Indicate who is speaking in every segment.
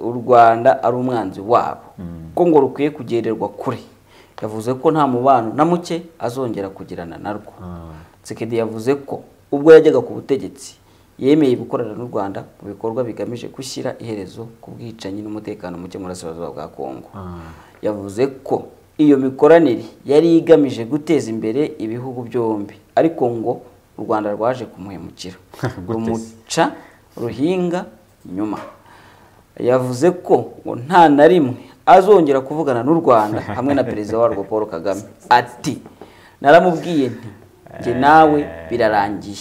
Speaker 1: u rwanda ari umwanzi wabo. Ko ngo rukwiye kugererwa kure. Yavuze ko nta mubano na muke azongera kugirana narwo Tshisekedi yavuze ko ubwo yajyaga ku butegetsi yemeye gukorana n'u rwanda mu bikorwa bigamije gushyira iherezo ku bwicanyi n'umutekano muke mu burasirazuba bwa kongo yavuze ko iyo mikoranire yari igamije guteza imbere ibihugu byombi ariko ngo u rwanda rwaje kumuhemukira. Rumuca ruhinga inyuma yavuze ko ngo nta na rimwe azongera kuvugana n'u rwanda hamwe na perezida warwo paul kagame. Ati naramubwiye nti njye nawe birarangiye.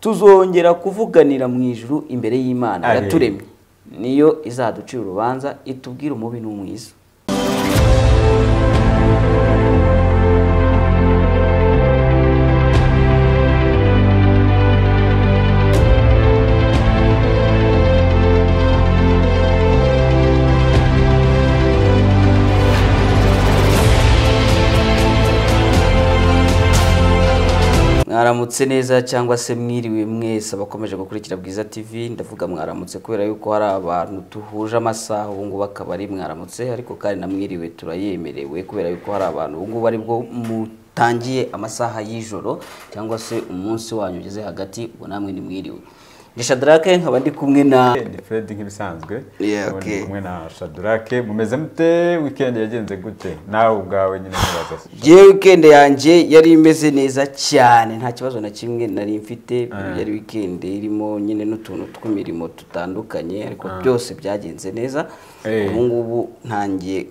Speaker 1: Tuzongera kuvuganira mu ijuru imbere y'imana. Yaturemye. Niyo izaducira urubanza itubwire umubi n'umwiza. Mwaramutse neza cyangwa se mwiriwe mwese abakomeje gukurikira bwiza tv ndavuga mwaramutse kubera yuko hari abantu duhuje amasaha ubu ngubu akaba ari mwaramutse ariko kandi na mwiriwe turayemerewe kubera yuko hari abantu ubu ngubu ari bwo mutangiye amasaha y'ijoro cyangwa se umunsi wanyu ugeze hagati ubwo namwe ni mwiriwe. Shadarake nkaba ndi kumwe na
Speaker 2: Fred nk'ibisanzwe. Kumwe na Shadrake mumeze mute? Weekend yagenze gute? Nawe ubwawe nyine ntibaza
Speaker 1: Jewe weekend yanjye yari imeze neza cyane. Nta kibazo na kimwe nari mfite. Yari weekend irimo nyine n'utuntu tw'imirimo dutandukanye ariko byose byagenze neza.
Speaker 2: Eh.
Speaker 1: ubu ngubu ntangiye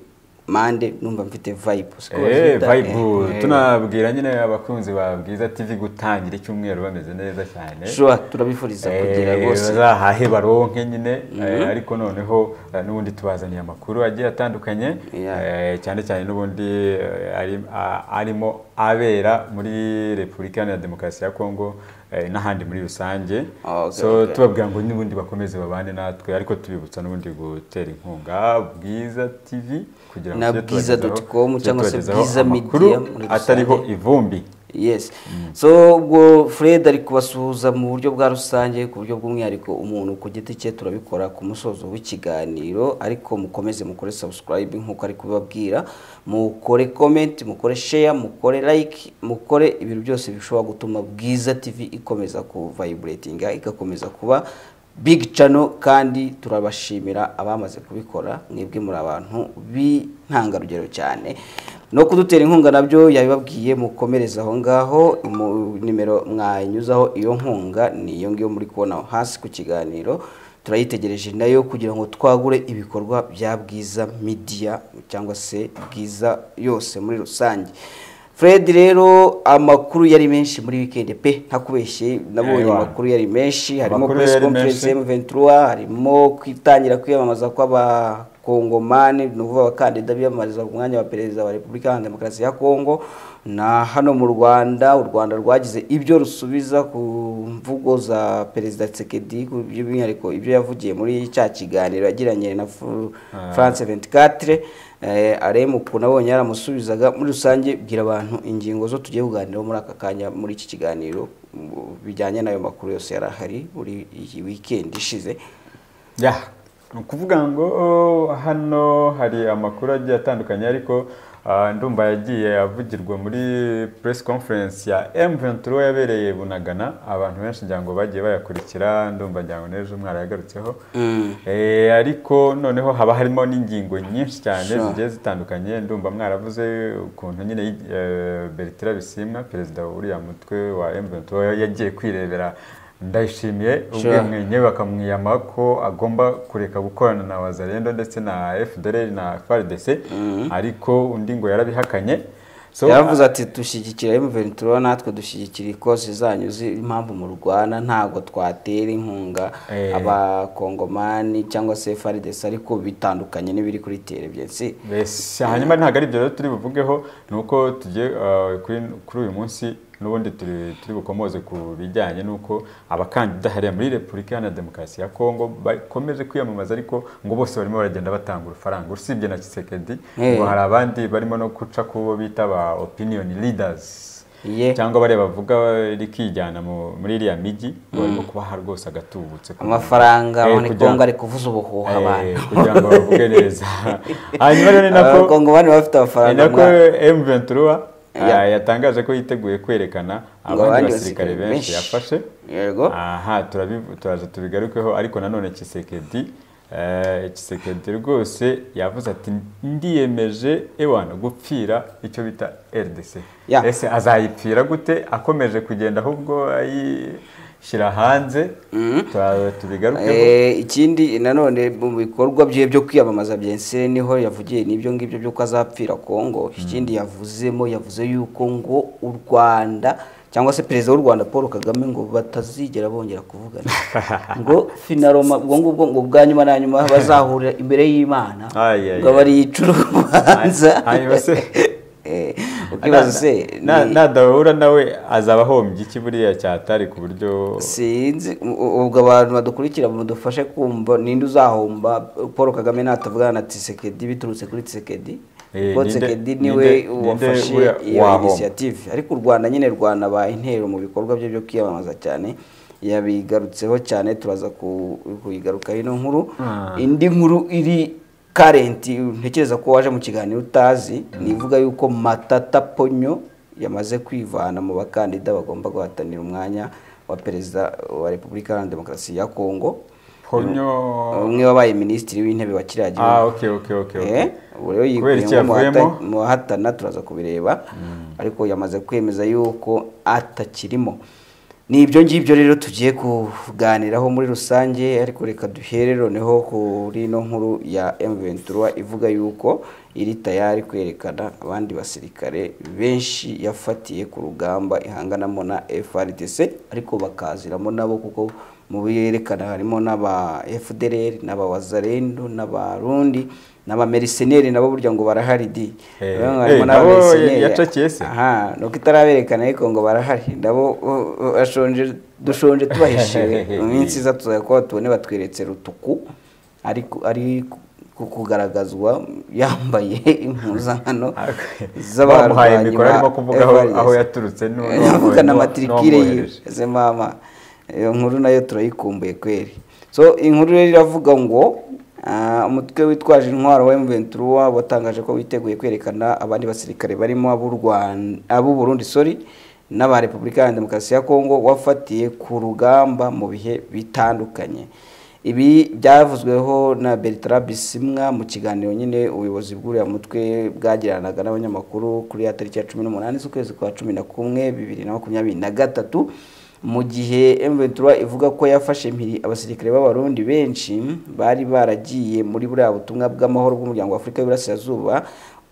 Speaker 1: mande numva mfite vibe.
Speaker 2: Eh, vibe
Speaker 1: Eh,
Speaker 2: tunabwira nyine abakunzi ba Bwiza TV gutangira icyumweru bameze neza cyane.
Speaker 1: Sure turabifuriza kugira
Speaker 2: Eh,
Speaker 1: rwose
Speaker 2: bazahahe baronke nyine. Eh, ariko noneho eh, n'ubundi tubazaniye amakuru agiye atandukanye. Eh, cyane cyane n'ubundi eh, ari- arimo abera muri repubulika iharanira demokarasi ya kongo eh, n'ahandi muri rusange.
Speaker 1: Okay,
Speaker 2: so tubabwira ngo n'ubundi bakomeze babane natwe ariko tubibutsa n'ubundi gutera inkunga bwiza tv
Speaker 1: Na
Speaker 2: tujye
Speaker 1: bwiza.com
Speaker 2: tubagezaho-
Speaker 1: cyangwa se Bwiza rusange.
Speaker 2: atariho ivumbi.
Speaker 1: Yes. So ubwo fred ari kubasuhuza mu buryo bwa rusange ku buryo bw'umwihariko umuntu ku giti cye turabikora ku musozo w'ikiganiro ariko mukomeze mukore subscribe nk'uko ari kubibabwira. Mukore comment mukore share mukore like mukore ibintu byose bishobora gutuma bwiza tv ikomeza kuvibratinga igakomeza kuba big channel kandi turabashimira abamaze kubikora. Mwebwe muri abantu b'intangarugero cyane. No kudutera inkunga na byo yabibabwiye mukomereza aho ngaho. Nimero mwanyuzaho iyo nkunga ni iyo ngiyo muri kubona hasi ku kiganiro. Turayitegereje na yo kugira ngo twagure ibikorwa bya bwiza media cyangwa se bwiza yose muri rusange. Fred rero amakuru yari menshi muri weekend pe ntakubeshye. Nabonye amakuru yari menshi. Harimo press conference
Speaker 2: menshi.
Speaker 1: M23 harimo kwitangira kwiyamamaza kw'abakongomani ni ukuvuga abakandida biyamamariza ku mwanya wa perezida wa repubulika iharanira demokarasi ya kongo na hano mu rwanda u rwanda rwagize ibyo rusubiza ku mvugo za perezida Tshisekedi ku by'umwihariko ibyo yavugiye muri cya kiganiro yagiranye na Fr- France 24 eh, aremu ukuntu abonye yaramusubizaga muri rusange bwira abantu ingingo zo tugiye kuganiraho muri aka kanya muri iki kiganiro bijyanye n'ayo makuru yose yari ahari muri iyi weekend ishize.
Speaker 2: Ni ukuvuga ngo oh, hano hari amakuru agiye atandukanye ariko ndumva yagiye avugirwa muri press conference ya M23 yabereye Bunagana. Abantu benshi ngira ngo bagiye bayakurikira ndumva ngira ngo n'ejo mwarayagarutseho Eh, ariko noneho haba harimo n'ingingo nyinshi cyane zigiye zitandukanye. Ndumva mwaravuze ukuntu nyine eh, Bertrand Bisimwa perezida w'uriya mutwe wa M23 yagiye kwirebera ndayishimiye
Speaker 1: Sure.
Speaker 2: ubwemwenye bakamwiyama ko agomba kureka gukorana na wazarendo ndetse na FDLR na FARDC ariko undi ngo yarabihakanye
Speaker 1: yaravuze ati dushyigikira M23 natwe dushyigikira ikosi zanyu z'impamvu mu Rwanda ntabwo twatera inkunga
Speaker 2: Eh.
Speaker 1: abakongomani cyangwa se FARDC ariko bitandukanye n'ibiri kuri televiziyo
Speaker 2: Yes, hanyuma ntabwo ari ibyo rero turi buvugeho ni uko tugiye uh, kuri uyu munsi n'ubundi turi turi bukomoze kubijyanye n'uko abakandida hariya muri republika iharanira demokarasi ya kongo bakomeje kwiyamamaza ariko ngo bose barimo baragenda batanga urufaranga usibye na kisekedi
Speaker 1: Eh.
Speaker 2: ngo hari abandi barimo no guca ku bo bita ba opinion leaders
Speaker 1: Ye.
Speaker 2: cyangwa bariya bavuga rikijyana mu- muri iriya mijyi barimo kubaha rwose agatubutse
Speaker 1: amafaranga
Speaker 2: Eh,
Speaker 1: kongo ari kuvuza ubuhuha
Speaker 2: Eh,
Speaker 1: abantu
Speaker 2: kugira ngo bavuge neza hanyuma rero ni nako
Speaker 1: bafite
Speaker 2: ni
Speaker 1: amafaranga
Speaker 2: nako M23
Speaker 1: Ya.
Speaker 2: ah, yatangaje ko yiteguye kwerekana abandi basirikare benshi yafashe.
Speaker 1: Yego.
Speaker 2: Aha turaza tubigarukeho ariko nanone Kisekedi eh, Kisekedi rwose yavuze ati ndiyemeje ewana gupfira icyo bita RDC ese azayipfira gute? Akomeje kugenda ahubwo ayishyira hanze. Tura- tubigarukeho.
Speaker 1: Eh, ikindi nanone mu bikorwa bye byo kwiyamamaza byense ni ho yavugiye n'ibyo ngibyo by'uko azapfira kongo ikindi yavuzemo yavuze yuko ngo u rwanda cyangwa se perezida w'u rwanda paul kagame ngo batazigera bongera kuvugana. Ngo finaroma ubwo ngubwo ngo bwa nyuma na nyuma bazahurira imbere y'imana. Ngo
Speaker 2: ay.
Speaker 1: bariyica urubanza ukibaza se
Speaker 2: nadahura nawe azaba ahombye iki buriya cyatari ku buryo
Speaker 1: sinzi ubwo abantu badukurikira mudufashe kumva ninde uzahomba? Paul kagame natavugana na tisekedi biturutse kuri tisekedi
Speaker 2: Eh,
Speaker 1: kuko
Speaker 2: ninde-
Speaker 1: tisekedi ni
Speaker 2: we
Speaker 1: wafashe iyo inisiyative ariko u rwanda nyine rwanabaye intero mu bikorwa bye byo kwiyamamaza cyane. Yabigarutseho cyane turaza ku- kuyigaruka ino nkuru.
Speaker 2: Ah.
Speaker 1: indi nkuru iri karenti ntekereza ko waje mu kiganiro utazi ni ivuga yuko matata ponyo yamaze kwivana mu bakandida bagomba guhatanira umwanya wa perezida wa repubulika iharanira demokarasi ya kongo
Speaker 2: ponyo
Speaker 1: umwe wabaye minisitiri w'intebe wa kiriya gihugu.
Speaker 2: Ah okay okay okay, okay.
Speaker 1: Eh, ubu rero
Speaker 2: Kubera iki
Speaker 1: yikuye mu bahatana turaza kubireba. Ariko yamaze kwemeza yuko atakirimo. Ni ibyo ngibyo rero tugiye kuganiraho muri rusange ariko reka duhere noneho kuri ino nkuru ya M23 ivuga yuko iri tayari kwerekana abandi basirikare benshi yafatiye ku rugamba ihanganamo na FRDC ariko bakaziramo nabo kuko mu berekana harimo n'aba FDLR n'abawazarendo n'abarundi n'abameriseneri nabo burya ngo barahari di?
Speaker 2: Eh, eh,
Speaker 1: harimo n'abameriseneri. aha nuko itaraberekana ariko ngo barahari. Nabo ashonje dushonje tubahishiwe mu minsi iza tuzajya kuba tubone batweretse rutuku ariko ari ku- kugaragazwa yambaye impuzankano z'abarwanyi ba
Speaker 2: aho, yaturutse n'uwo-
Speaker 1: avuga na
Speaker 2: n'uwo-
Speaker 1: matirikire yiwe nkuru na yo turayikumbuye kweri. So inkuru rero iravuga ngo umutwe witwaje intwaro wa M23 watangaje ko witeguye kwerekana abandi basirikare barimo ab'u Rwanda ab'u Burundi sorry n'aba Repubulika ya Demokarasi ya Kongo wafatiye ku rugamba mu bihe bitandukanye. Ibi byavuzweho na Bertrand Bisimwa mu kiganiro nyine ubuyobozi bw'uriya mutwe bwagiranaga n'abanyamakuru kuri ya tariki ya cumi n'umunani z'ukwezi kwa cumi na kumwe bibiri na makumyabiri na gatatu. Mu gihe M23 ivuga ko yafashe mpiri abasirikare b'abarundi benshi bari baragiye muri buriya butumwa bw'amahoro bw'umuryango wa y'Iburasirazuba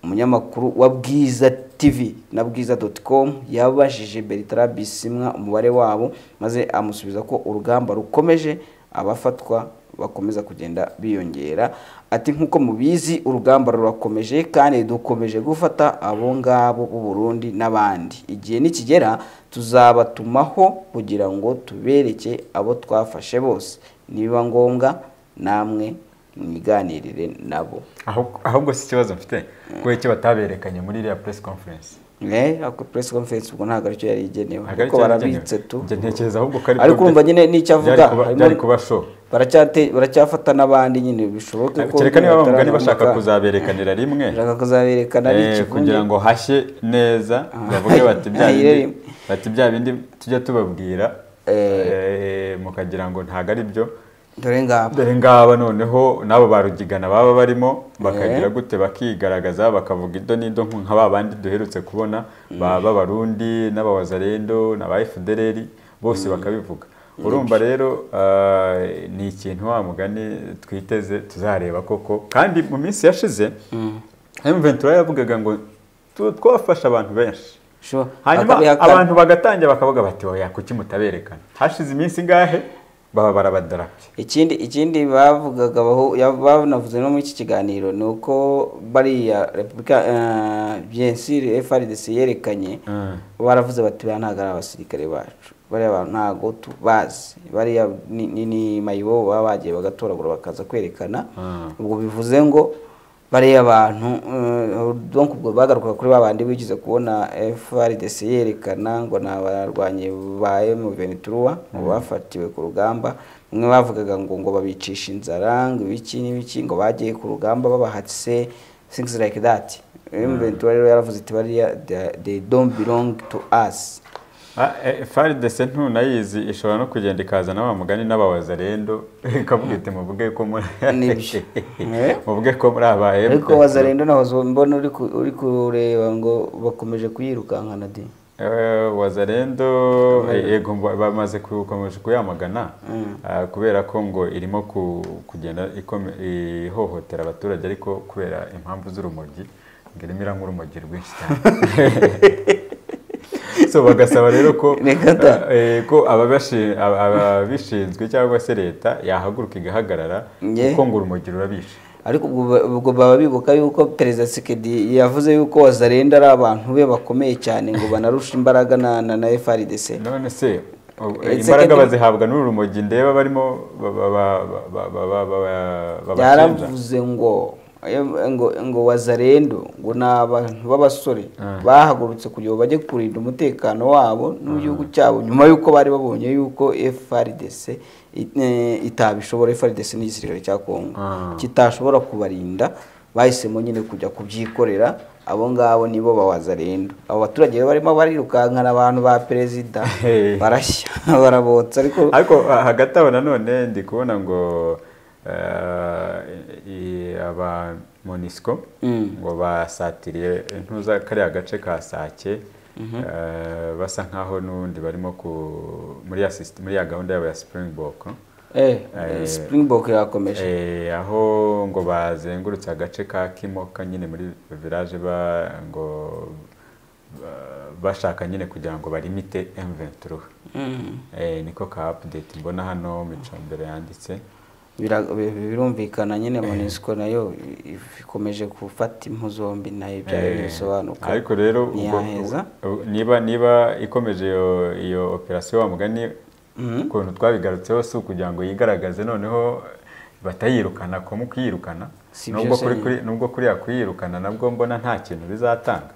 Speaker 1: umunyamakuru wa Bwiza TV na bwiza.com yabajije Bertrand Bisimwa umubare wabo maze amusubiza ko urugamba rukomeje abafatwa bakomeza kugenda biyongera. Ati nk'uko mubizi urugamba rurakomeje kandi dukomeje gufata abo ngabo b'u Burundi n'abandi. Igihe nikigera tuzabatumaho kugira ngo tubereke abo twafashe bose. Nibiba ngombwa namwe mwiganirire nabo.
Speaker 2: Ahubwo- si ikibazo mfite kubera icyo bataberekanye muri iriya press conference.
Speaker 1: Ako press conference ubwo ntabwo ari cyo yari igenewe.
Speaker 2: Ntabwo
Speaker 1: ariko barabitse tu.
Speaker 2: Ariko
Speaker 1: urumva nyine n'icyo avuga baracyafata n'abandi nyine bishoboke ko
Speaker 2: kereka niba bamugani bashaka kuzaberekanira rimwe.
Speaker 1: Bashaka kuzaberekana ari
Speaker 2: Eh, kugira ngo hashye neza
Speaker 1: Ah.
Speaker 2: bavuge bati bya bindi
Speaker 1: rimwe.
Speaker 2: bati bya bindi tujya tubabwira.
Speaker 1: Eh.
Speaker 2: eh, mukagira ngo ntago ari byo
Speaker 1: dore ngaba
Speaker 2: dore ngaba noneho n'abo barugigana baba barimo bakagira gute bakigaragaza bakavuga ido n'ido nk- nka ba bandi duherutse kubona baba b'abarundi n'abawazarendo n'aba FDLR bose bakabivuga. Urumva rero ah, ni ikintu wa mugani twiteze tuzareba koko. Kandi mu minsi yashize M23 yavugaga ngo twafashe abantu benshi. Hanyuma abantu bagatangira bakavuga bati oya kuki mutaberekana? Hashize iminsi ingahe baba barabadarapye
Speaker 1: ikindi ikindi bavugaga banavuze no muri iki kiganiro ni uko bariya repubulika eh, bien sûr FRDC yerekanye baravuze bati bariya ntabwo ari abasirikare bacu. Bariya bantu ntabwo tubazi bariya ni, ni, ni mayibo baba bagiye bagatoragura bakaza kwerekana.
Speaker 2: Mm.
Speaker 1: ubwo bivuze ngo bariya abantu eh, ubwo bagaruka kuri ba bandi bigize kubona FRDC yerekana ngo ni abarwanyi ba M23 ngo bafatiwe ku rugamba. Bamwe bavugaga ngo ngo babicisha inzara ngo ibiki n'ibiki ngo bagiye ku rugamba babahatse things like that. M23 rero yaravuze iti bariya they don't belong to us.
Speaker 2: Ah, eh, FARDC ntunayizi ishobora no kugenda ikazana wa mugani n'abawazarendo ikavuga iti muvuge ko muri.
Speaker 1: Eh?
Speaker 2: muvuge ko muri aba
Speaker 1: ariko wazarendo nahoze mbona uri ku- uri kureba ngo bakomeje kuyirukankana di?
Speaker 2: Eh, wazarendo eh, yego mba- bamaze gukomeje kuyamagana. Ah, kubera ko ngo irimo ku- kugenda ihohotera abaturage ariko kubera impamvu z'urumogi ngo irimo iranywa urumogi rwinshi cyane. so bagasaba rero ko eh, ko ababishinzwe cyangwa se leta yahaguruka igahagarara kuko ngo urumogi rurabishe
Speaker 1: ariko ubwo ba- ubwo baba bibuka yuko perezida Tshisekedi yavuze yuko wazarenda ari abantu be bakomeye cyane ngo banarusha imbaraga na, FRDC
Speaker 2: none se uh,
Speaker 1: Eh,
Speaker 2: imbaraga bazihabwa n'uru rumogi ndeba barimo ba- ba- ba- ba- ba- ba- ba- babashinja
Speaker 1: yaravuze ngo ngo ngo wazarendo ngo ni abantu b'abasore bahagurutse kugira ngo bajye kurinda umutekano wabo n'igihugu cyabo. Nyuma y'uko bari babonye yuko FRDC itabishobora FRDC n'igisirikare cya Kongo
Speaker 2: Ah.
Speaker 1: kitashobora kubarinda bahisemo nyine kujya kubyikorera abo ngabo nibo bawazarendo abo baturage barimo barirukankana abantu ba perezida barashya barabotsa ariko
Speaker 2: ah, hagati aho nanone ndi kubona ngo aba monisco
Speaker 1: Mm.
Speaker 2: ngo basatiriye intuza kariya gace ka sake. Eh, basa nkaho n'ubundi barimo muri ya system- muri ya gahunda yabo ya springbok.
Speaker 1: Eh,
Speaker 2: Eh,
Speaker 1: Springbok yakomeje.
Speaker 2: Eh, aho ngo bazengurutse agace ka kimoka nyine muri village ngo ba- bashaka nyine kugira ngo barimite M23
Speaker 1: Mm.
Speaker 2: eh, niko ka update mbona hano mico mbere yanditse.
Speaker 1: Birumvikana nyine monisco na yo i- ikomeje gufata impu zombi na yo ibyayo
Speaker 2: Eh,
Speaker 1: bisobanuka.
Speaker 2: Ariko rero niba niba ikomeje iyo iyo operation wa mugani
Speaker 1: Mhm.
Speaker 2: ukuntu twabigarutseho si ukugira ngo yigaragaze noneho batayirukana ko mu kuyirukana
Speaker 1: Si
Speaker 2: nubwo kuriya kuyirukana nabwo mbona nta kintu bizatanga.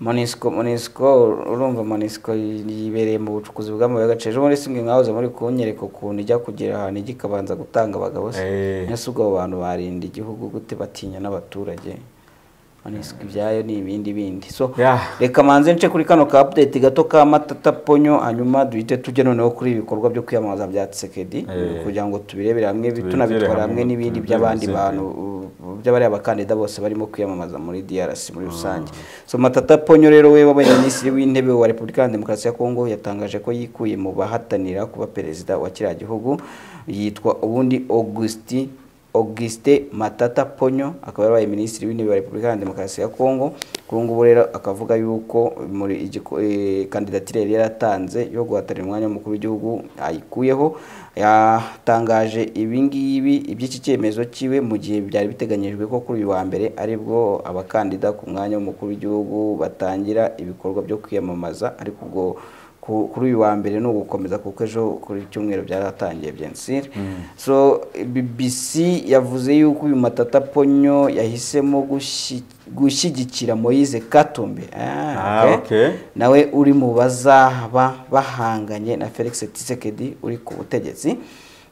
Speaker 1: Eh, monisco monisco urumva monisco yibereye mu bucukuzi bw'amabuye y'agaciro ejo muri simwe mwahoze muri kunyereka ukuntu ijya kugera ahantu ijya ikabanza gutanga abagabo se.
Speaker 2: Eh.
Speaker 1: mbese ubwo abo bantu barinda igihugu gute batinya n'abaturage? Monisco ibyayo ni ibindi. Bindi so reka manze nce kuri kano ka update gato ka matata ponyo hanyuma duhite tujye noneho kuri ibi bikorwa byo kwiyamamaza bya Tshisekedi
Speaker 2: Eh.
Speaker 1: kugira ngo tubirebere hamwe tunabitwara
Speaker 2: hamwe,
Speaker 1: n'ibindi by'abandi bantu by'abariya bakandida bose barimo kwiyamamaza muri DRC muri rusange. So matata ponyo rero we wabaye minisitiri w'intebe wa Repubulika ya Demokarasi ya Kongo yatangaje ko yikuye mu bahatanira kuba perezida wa kiriya gihugu yitwa ubundi Augustin Auguste Matata Ponyo akaba yarabaye minisitiri w'intebe wa Repubulika ya Demokarasi ya Kongo kuri ubu ngubu rero akavuga yuko muri eh, kandidatire yari yaratanze yo guhatanira umwanya w'umukuru w'igihugu ayikuyeho. Yatangaje ibi ngibi iby'iki cyemezo cyiwe mu gihe byari biteganyijwe ko kuri uyu wa mbere ari bwo abakandida ku mwanya w'umukuru w'igihugu batangira ibikorwa byo kwiyamamaza ariko ubwo kuri uyu wa mbere ni ugukomeza kuko ejo kuri cyumweru byaratangiye byensire so BBC yavuze yuko uyu matata ponyo yahisemo gushyigikira Moise Katumbi. Ah,
Speaker 2: Ah,
Speaker 1: nawe uri mu bazaba bahanganye na Felix Tshisekedi uri ku butegetsi.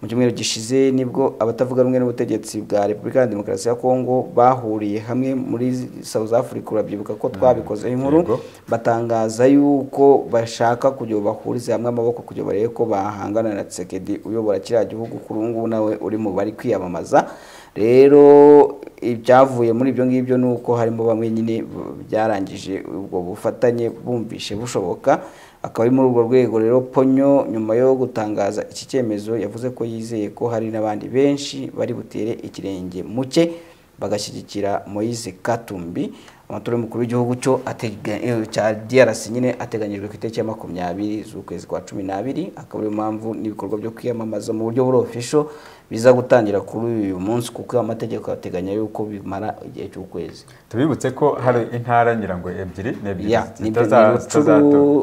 Speaker 1: Mu cyumweru gishize ni bwo abatavuga rumwe n'ubutegetsi bwa Repubulika ya Demokarasi ya Kongo bahuriye hamwe muri South Africa. Urabyibuka ko twabikozeho inkuru. Batangaza yuko bashaka kugira ngo bahurize hamwe amaboko kugira barebe ko bahangana na Tshisekedi uyobora kiriya gihugu kuri ubu ngubu nawe uri mu bari kwiyamamaza. Rero ibyavuye muri ibyo ngibyo ni uko harimo bamwe nyine byarangije ubwo bufatanye bumvishe bushoboka. Akaba ari muri urwo rwego rero ponyo nyuma yo gutangaza iki cyemezo yavuze ko yizeye ko hari n'abandi benshi bari butere ikirenge mu cye bagashyigikira Moise Katumbi. Amatora y'umukuru w'igihugu cyo eh, cya DRC nyine ateganyijwe ku itariki ya makumyabiri z'ukwezi kwa cumi n'abiri. Akaba ariyo mpamvu n'ibikorwa byo kwiyamamaza mu buryo buri ofisho biza gutangira kuri uyu munsi kuko amategeko ateganya yuko bimara igihe cy'ukwezi.
Speaker 2: Tubibutse ko hari intara ngira ngo ebyiri ni ni
Speaker 1: ni ni ni
Speaker 2: ni
Speaker 1: ni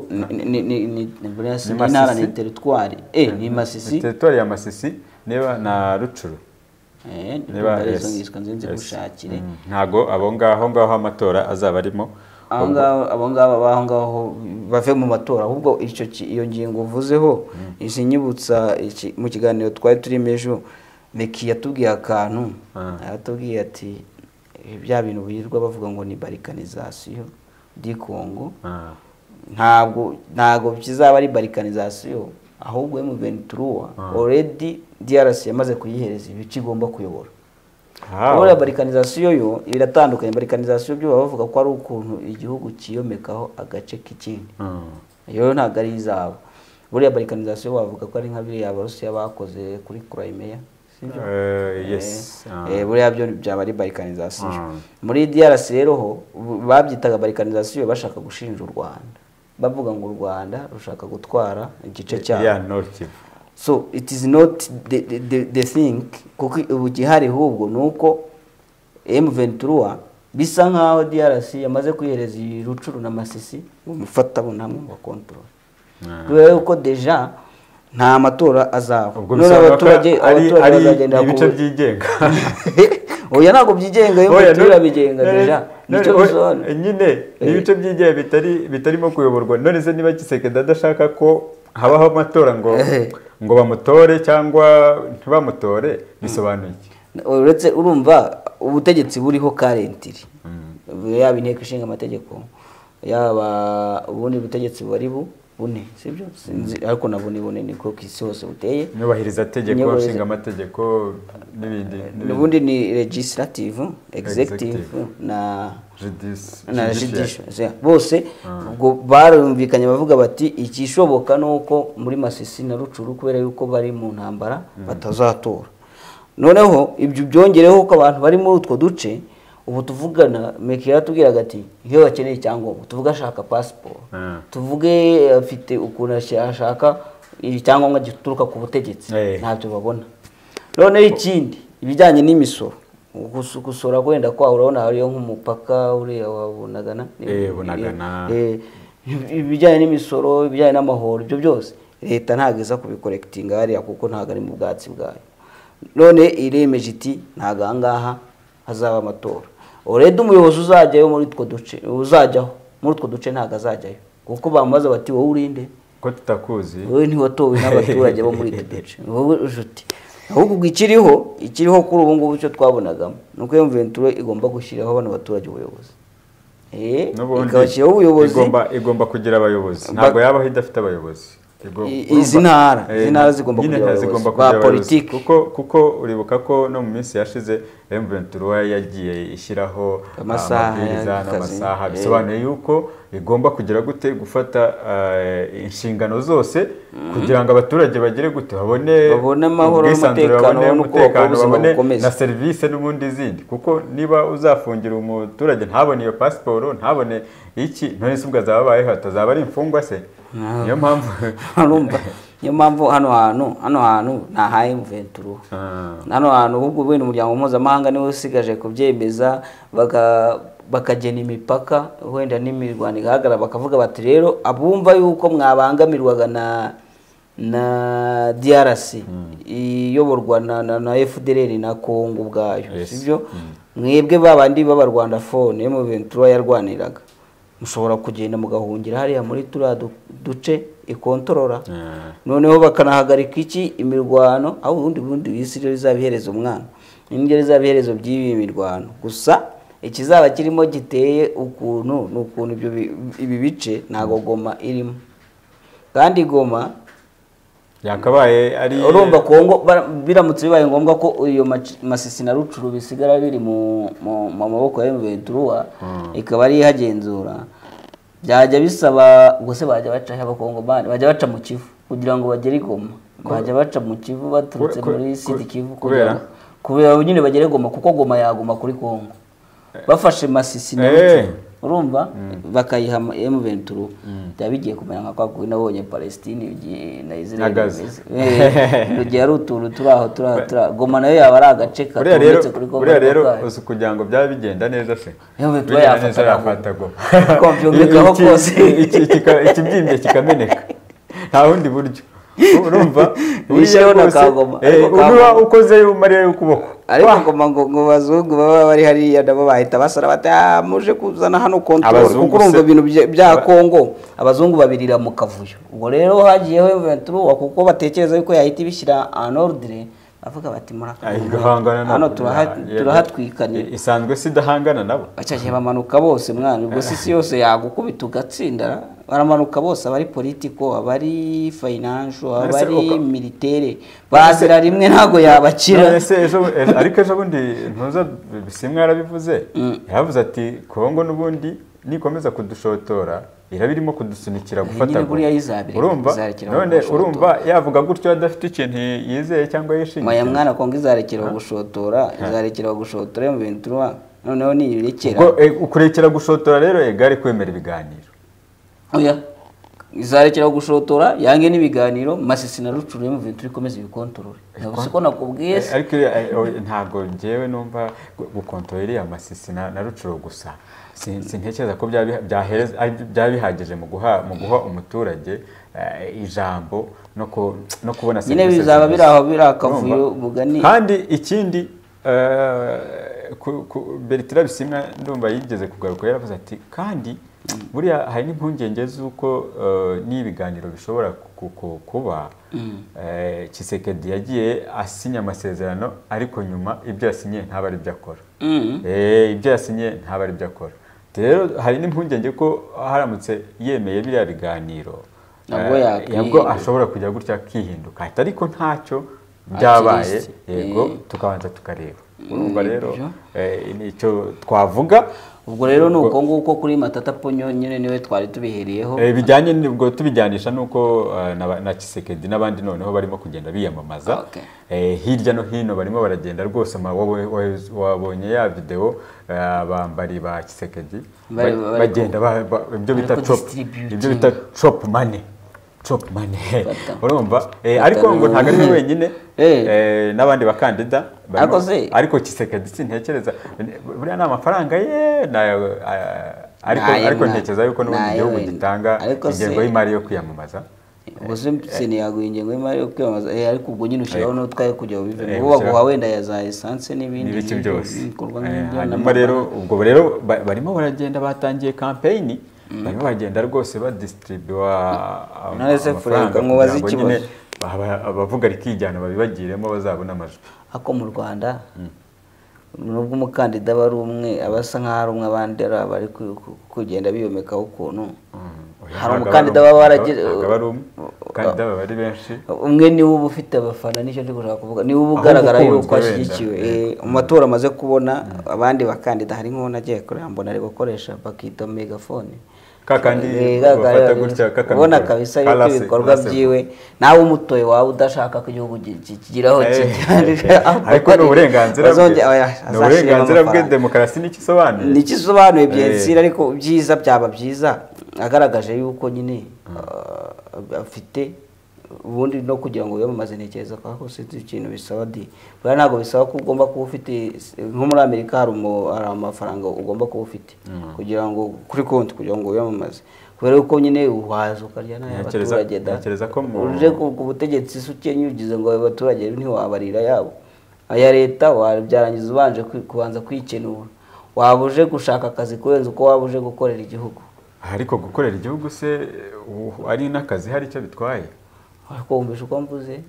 Speaker 2: ni
Speaker 1: ni- ni- ni- ni- ni ni
Speaker 2: Ni
Speaker 1: ni ni
Speaker 2: ni
Speaker 1: ni ni ni ni masisi.
Speaker 2: Teritwari ya masisi niba na rucuru
Speaker 1: Eh, nzinzi
Speaker 2: yes.
Speaker 1: gushakire.
Speaker 2: Mm, ntago abo ngaho ngaho amatora azaba arimo?
Speaker 1: Aho ngaho abo ngabo baho ngaho bave mu matora. Ahubwo icyo iyo ngingo uvuzeho izi nyibutsa iki- mu kiganiro twari turimo ejo meki yatubwiye akantu.
Speaker 2: Ah.
Speaker 1: yatubwiye ati "Eh, bya bintu birirwa bavuga ngo ni barikanizasiyo di kongo
Speaker 2: Ah,
Speaker 1: ntabwo ntabwo kizaba ari barikanizasiyo ahubwo M23 already DRC yamaze kuyihereza ibice igomba kuyobora. Urabona barikanizasiyo yo iratandukanye. Barikanizasiyo byo baba bavuga ko ari ukuntu igihugu cyiyomekaho agace k'ikindi.
Speaker 2: Mm,
Speaker 1: iyo ntabwo ari izabo. Buriya barikanizasiyo wavuga ko ari nka biriya abarusiya bakoze kuri sibyo?
Speaker 2: Eh,
Speaker 1: Eh,
Speaker 2: ah.
Speaker 1: eh, buriya byo byaba ari barikanizasiyo
Speaker 2: Mm.
Speaker 1: muri DRC rero ho babyitaga barikanizasiyo bashaka gushinja u Rwanda. Bavuga ngo u Rwanda rushaka gutwara igice cyabo. So it is not the, the, the, thing. Kuko ubu gihari ahubwo ni uko M23 bisa nkaho DRC yamaze kwihereza iyi rucuru na masisi ngo mufata abo namwe ngo control.
Speaker 2: Ah.
Speaker 1: kubera yuko deja nta matora azaba none
Speaker 2: ko
Speaker 1: abaturage
Speaker 2: ari
Speaker 1: abaturage ku
Speaker 2: ibice byigenga.
Speaker 1: Oya ntabwo byigenga yo mutura bigenga
Speaker 2: none-
Speaker 1: deja. ni
Speaker 2: cyo
Speaker 1: bisobanura
Speaker 2: nyine ni ibice byigenga bitari bitarimo kuyoborwa. None se niba Kisekedi adashaka ko habaho amatora ngo ngo bamutore cyangwa ntibamutore bisobanuye iki?
Speaker 1: Uretse urumva ubutegetsi buriho karentiri yaba inteko ishinga amategeko yaba ubundi butegetsi bari bu bune sibyo? Sinzi ariko na bune bune niko ku isi hose buteye.
Speaker 2: Nyubahiriza tegeko nshinga amategeko n'ibindi n'ibindi.
Speaker 1: ubundi ni legislative executive na na judicial. bose ubwo barumvikanye bavuga bati ikishoboka ni uko muri masisi na rucuru kubera yuko bari mu ntambara batazatora. Noneho ibyo byongereho ko abantu bari muri utwo duce ubu tuvugana meki yaratubwiraga ati iyo bakeneye icyangombwa tuvuge ashaka pasiporo
Speaker 2: Ah.
Speaker 1: tuvuge afite ukuntu ashaka icyangombwa gituruka ku butegetsi.
Speaker 2: Eh.
Speaker 1: ntabyo babona. Noneho ikindi ibijyanye n'imisoro. Gus- gusora wenda kwaho urabona hariyo nk'umupaka uriya wa bunagana
Speaker 2: Eh, Bunagana.
Speaker 1: Eh, ibijyanye n'imisoro ibijyanye n'amahoro ibyo byose leta ntabwo iza kubikorekitinga hariya kuko ntabwo ari mu bwatsi bwayo. None iremeje iti ntabwo aha ngaha hazaba amatora. Urede umuyobozi uzajyayo muri utwo duce uzajyaho. Muri utwo duce ntabwo azajyayo. Kuko bamubaza bati wowe urinde.
Speaker 2: Ko tutakuzi?
Speaker 1: Wowe ntiwatowe n'abaturage bo muri utu duce. Wowe ujuti ahubwo ubwo ikiriho ikiriho kuri ubu ngubu icyo twabonagamo. Ni uko iyo mventure igomba gushyiraho bano baturage ubuyobozi. Eh, ikabashyiraho ubuyobozi.
Speaker 2: igomba kugira abayobozi.
Speaker 1: Ba-
Speaker 2: ntabwo yabaho idafite abayobozi.
Speaker 1: Izi ntara,
Speaker 2: Eh,
Speaker 1: izi ntara zigomba kugira abayobozi. ba politiki.
Speaker 2: kuko kuko uribuka ko no mu minsi yashize M23 yagiye ishyiraho
Speaker 1: Amasaha
Speaker 2: amabwiriza n'amasaha.
Speaker 1: Eh.
Speaker 2: bisobanuye yuko igomba kugira gute gufata eh, inshingano zose kugira ngo abaturage bagere gute babone ubwisanzure, babone umutekano babone na serivisi n'ubundi zindi kuko niba uzafungira umuturage ntabone iyo pasiporo ntabone iki none se ubwo azaba abayeho atazaba ari imfungwa se. Niyo mpamvu
Speaker 1: niyo mpamvu hano hantu hano hantu ntahaye mventure
Speaker 2: Ah.
Speaker 1: hano hantu ahubwo wenda umuryango mpuzamahanga ni we usigaje kubyemeza baka- bakagena imipaka wenda n'imirwano igaragara bakavuga bati rero abumva yuko mwabangamirwaga na na DRC iyoborwa na, na, FDLR na Congo ubwayo. Sibyo? Mwebwe babandi b'abarwanda phone mu Ventura yarwaniraga. Mushobora kugenda mugahungira hariya muri turiya du- duce ikontorora.
Speaker 2: Ah.
Speaker 1: noneho bakanahagarika iki? Imirwano aho ubundi bundi isi rero izaba ihereza umwana. Niryo rizaba iherezo by'ibi mirwano? Gusa ikizaba kirimo giteye ukuntu ni ukuntu ibi bice ntabwo goma irimo. Kandi goma
Speaker 2: yakabaye ari
Speaker 1: urumva kongo biramutse bibaye ngombwa ko iyo masisi na rucuru bisigara biri mu maboko ya M23 ikaba ari ihagenzura. Byajya bisaba ubwo se bajya baca abakongomani bajya baca mu kivu kugira ngo bagere i goma bajya baca mu kivu baturutse muri sidi kivu
Speaker 2: kubera?
Speaker 1: nyine bagere goma kuko goma yaguma kuri kongo bafashe masisi na
Speaker 2: Eh.
Speaker 1: Urumva? Bakayiha M23 byaba bigiye kumera nka kwa kundi nabonye Palestine igihe na Israel bimeze. Eh, ari utuntu turi aho turi aho turi aho. Goma na yo yaba ari agace katometse kuri Congo
Speaker 2: buriya rero uzi kugira ngo byaba bigenda neza se. Bigenda
Speaker 1: yafata
Speaker 2: neza yafata go
Speaker 1: Ko byumvikaho
Speaker 2: Iki-
Speaker 1: kose.
Speaker 2: ikibyimbye kikameneka nta bundi buryo. Urumva?
Speaker 1: Wishyiraho na kagoma,
Speaker 2: eh, uba
Speaker 1: kagoma.
Speaker 2: ukozeyo umariyeyo ukuboko
Speaker 1: ariko ngo ngo bazungu baba bari hariya nabo bahita basara bati "Ah, muje kuzana hano
Speaker 2: Abazungu
Speaker 1: kuko urumva ibintu bya- Kongo abazungu babirira mu kavuyo. Ubwo rero hagiyeho Ventura kuko batekereza yuko yahita ibishyira en ordre bavuga bati murakaza hano turahatwikanira
Speaker 2: isanzwe si idahangana nabo
Speaker 1: bacyagiye bamanuka bose mwana ubwo si isi yose yagukubita ugatsinda baramanuka bose abari politiko abari
Speaker 2: Ese
Speaker 1: abari militere bazira rimwe ntabwo yabakira.
Speaker 2: Ariko ejo bundi ntuza bisimwa yarabivuze yaravuze ati kongo n'ubundi nikomeza kudushotora iraba irimo kudusunikira gufata
Speaker 1: nyine
Speaker 2: go."
Speaker 1: buriya yizabire,
Speaker 2: urumva? None urumva yavuga gutyo adafite ikintu yizeye cyangwa
Speaker 1: maya
Speaker 2: yishingiye
Speaker 1: mwana kongo izarekera gushotora izarekera gushotora mu bintu noneho niyirekera.
Speaker 2: Eh, ukurekera gushotora rero egare kwemera ibiganiro.
Speaker 1: Oya izarekera gushotora yange n'ibiganiro masisi na rucuru mu bintu ikomeza ibikontorore ntabwo siko nakubwiye se.
Speaker 2: Ariko eh, ntabwo njyewe numva gu- gukontorora iriya masisi na rucuro gusa. Sin- sintekereza ko byaba bihagije mu guha mu guha umuturage eh, ijambo no ku- no kubona
Speaker 1: nyine
Speaker 2: serivisi
Speaker 1: bizaba
Speaker 2: zinoze.
Speaker 1: biri aho biri akavuyo mugani
Speaker 2: kandi ikindi eh, Bertrand Bisimwa ndumva yigeze kugaruka yaravuze ati kandi buriya hari n'impungenge z'uko eh, n'ibiganiro bishobora ku- ku- kuba eh, Tshisekedi yagiye asinya amasezerano ariko nyuma ibyo yasinye ntaba ari byo akora.
Speaker 1: Mm.
Speaker 2: Eh, ibyo yasinye ntaba ari byo akora. Rero hari n'impungenge ko haramutse yemeye biriya biganiro
Speaker 1: Nabwo
Speaker 2: ashobora kujya gutya akihinduka. Ariko ntacyo byabaye. Yego
Speaker 1: Eh.
Speaker 2: tukabanza tukareba. Urumva rero
Speaker 1: Ibyo.
Speaker 2: ni cyo twavuga.
Speaker 1: Ubwo rero ni uko nguko kuri matata ponyo nyine ni we twari tubihereyeho
Speaker 2: Eh, bijyanye n'ubwo tubijyanisha nuko eh, na, Tshisekedi n'abandi noneho barimo kugenda biyamamaza.
Speaker 1: Okay.
Speaker 2: Eh, hirya no hino barimo baragenda rwose wabonye ya video eh, abambari ba
Speaker 1: bari
Speaker 2: bagenda ba- ba- ibyo bita
Speaker 1: bari
Speaker 2: chop
Speaker 1: kudistributing.
Speaker 2: ibyo bita chop money chop money
Speaker 1: Fata.
Speaker 2: urumva Eh,
Speaker 1: Fata
Speaker 2: ariko ngo ntabwo ari we
Speaker 1: na-
Speaker 2: wenyine
Speaker 1: Eh.
Speaker 2: eh, n'abandi bakandida barimo-
Speaker 1: Ariko se-
Speaker 2: ariko Tshisekedi sintekereza buriya ni amafaranga ye na yo eh, ariko
Speaker 1: Naye
Speaker 2: ariko
Speaker 1: mwa-
Speaker 2: ntekereza yuko n'ubundi
Speaker 1: naye
Speaker 2: igihugu
Speaker 1: wenda.
Speaker 2: gitanga
Speaker 1: Ariko se-
Speaker 2: ingengo y'imari yo kwiyamamaza
Speaker 1: ubwo se seni yaguha ingengo y'imari yo kwiyamamaza eh, ariko ubwo nyine ushyiraho n'utwaye kugira ngo bive
Speaker 2: Eh,
Speaker 1: bo baguha
Speaker 2: ushyiraho-
Speaker 1: wenda ya za esanse n'ibindi
Speaker 2: n'ibiki
Speaker 1: nk'ibyo
Speaker 2: byose
Speaker 1: bikorwa
Speaker 2: Eh,
Speaker 1: nk'ibyo
Speaker 2: hanyuma
Speaker 1: n'amabara.
Speaker 2: rero ubwo rero ba- barimo baragenda batangiye kampeyini barimo baragenda rwose badisitiribiwa
Speaker 1: None se Fureka, nkubaze ikibazo.
Speaker 2: abavuga rikijyana babibagiremo bazabona amajwi.
Speaker 1: Ako mu rwanda nubwo umukandida aba ari umwe aba asa nk'aho ari umwe abandi ari abari ku- ku- kugenda biyomekaho ukuntu.
Speaker 2: Oya,
Speaker 1: hari umukandida baba
Speaker 2: umwe. umukandida baba ari benshi.
Speaker 1: Umwe ni we uba ufite abafana ni cyo ndi gushaka kuvuga. Niwe uba ugaragara yuko ashyigikiwe
Speaker 2: wenda.
Speaker 1: Eh, mu matora amaze kubona abandi bakandida hari nk'uwo nagiye kureba mbona ari gukoresha bakita megafone.
Speaker 2: Ka kandi
Speaker 1: Eh,
Speaker 2: bafata gutya kakamikoro.
Speaker 1: ubona kabisa yuko ibikorwa byiwe nawe umutoye waba udashaka ko igihugu gi- gi- kigiraho
Speaker 2: Eh, ariko ni uburenganzira bwe
Speaker 1: Bazongera- oya,
Speaker 2: ni uburenganzira bwe
Speaker 1: amafaranga.
Speaker 2: demokarasi ni cyo isobanuye
Speaker 1: ni cyo isobanuye
Speaker 2: Eh.
Speaker 1: byensira ariko byiza byaba byiza agaragaje yuko nyine uh, afite ubundi no kugira ngo wiyamamaze ntekereza ko aho sinzi ikintu bisaba di. Buriya ntabwo bisaba ko ugomba kuba ufite nko muri amerika hari amafaranga ugomba kuba ufite. Kugira ngo kuri konti kugira ngo wiyamamaze kubera yuko nyine waza ukarya n'ay'abaturage da. uje ku butegetsi se ukennye ugize ngo abaturage ntiwabarira yabo. Aya leta wabyarangiza ubanje kubanza kwikenura. Waba uje gushaka akazi kurenza uko waba uje gukorera igihugu.
Speaker 2: Ariko gukorera igihugu se ari n'akazi hari icyo bitwaye?
Speaker 1: Ariko wumvisha uko mvuze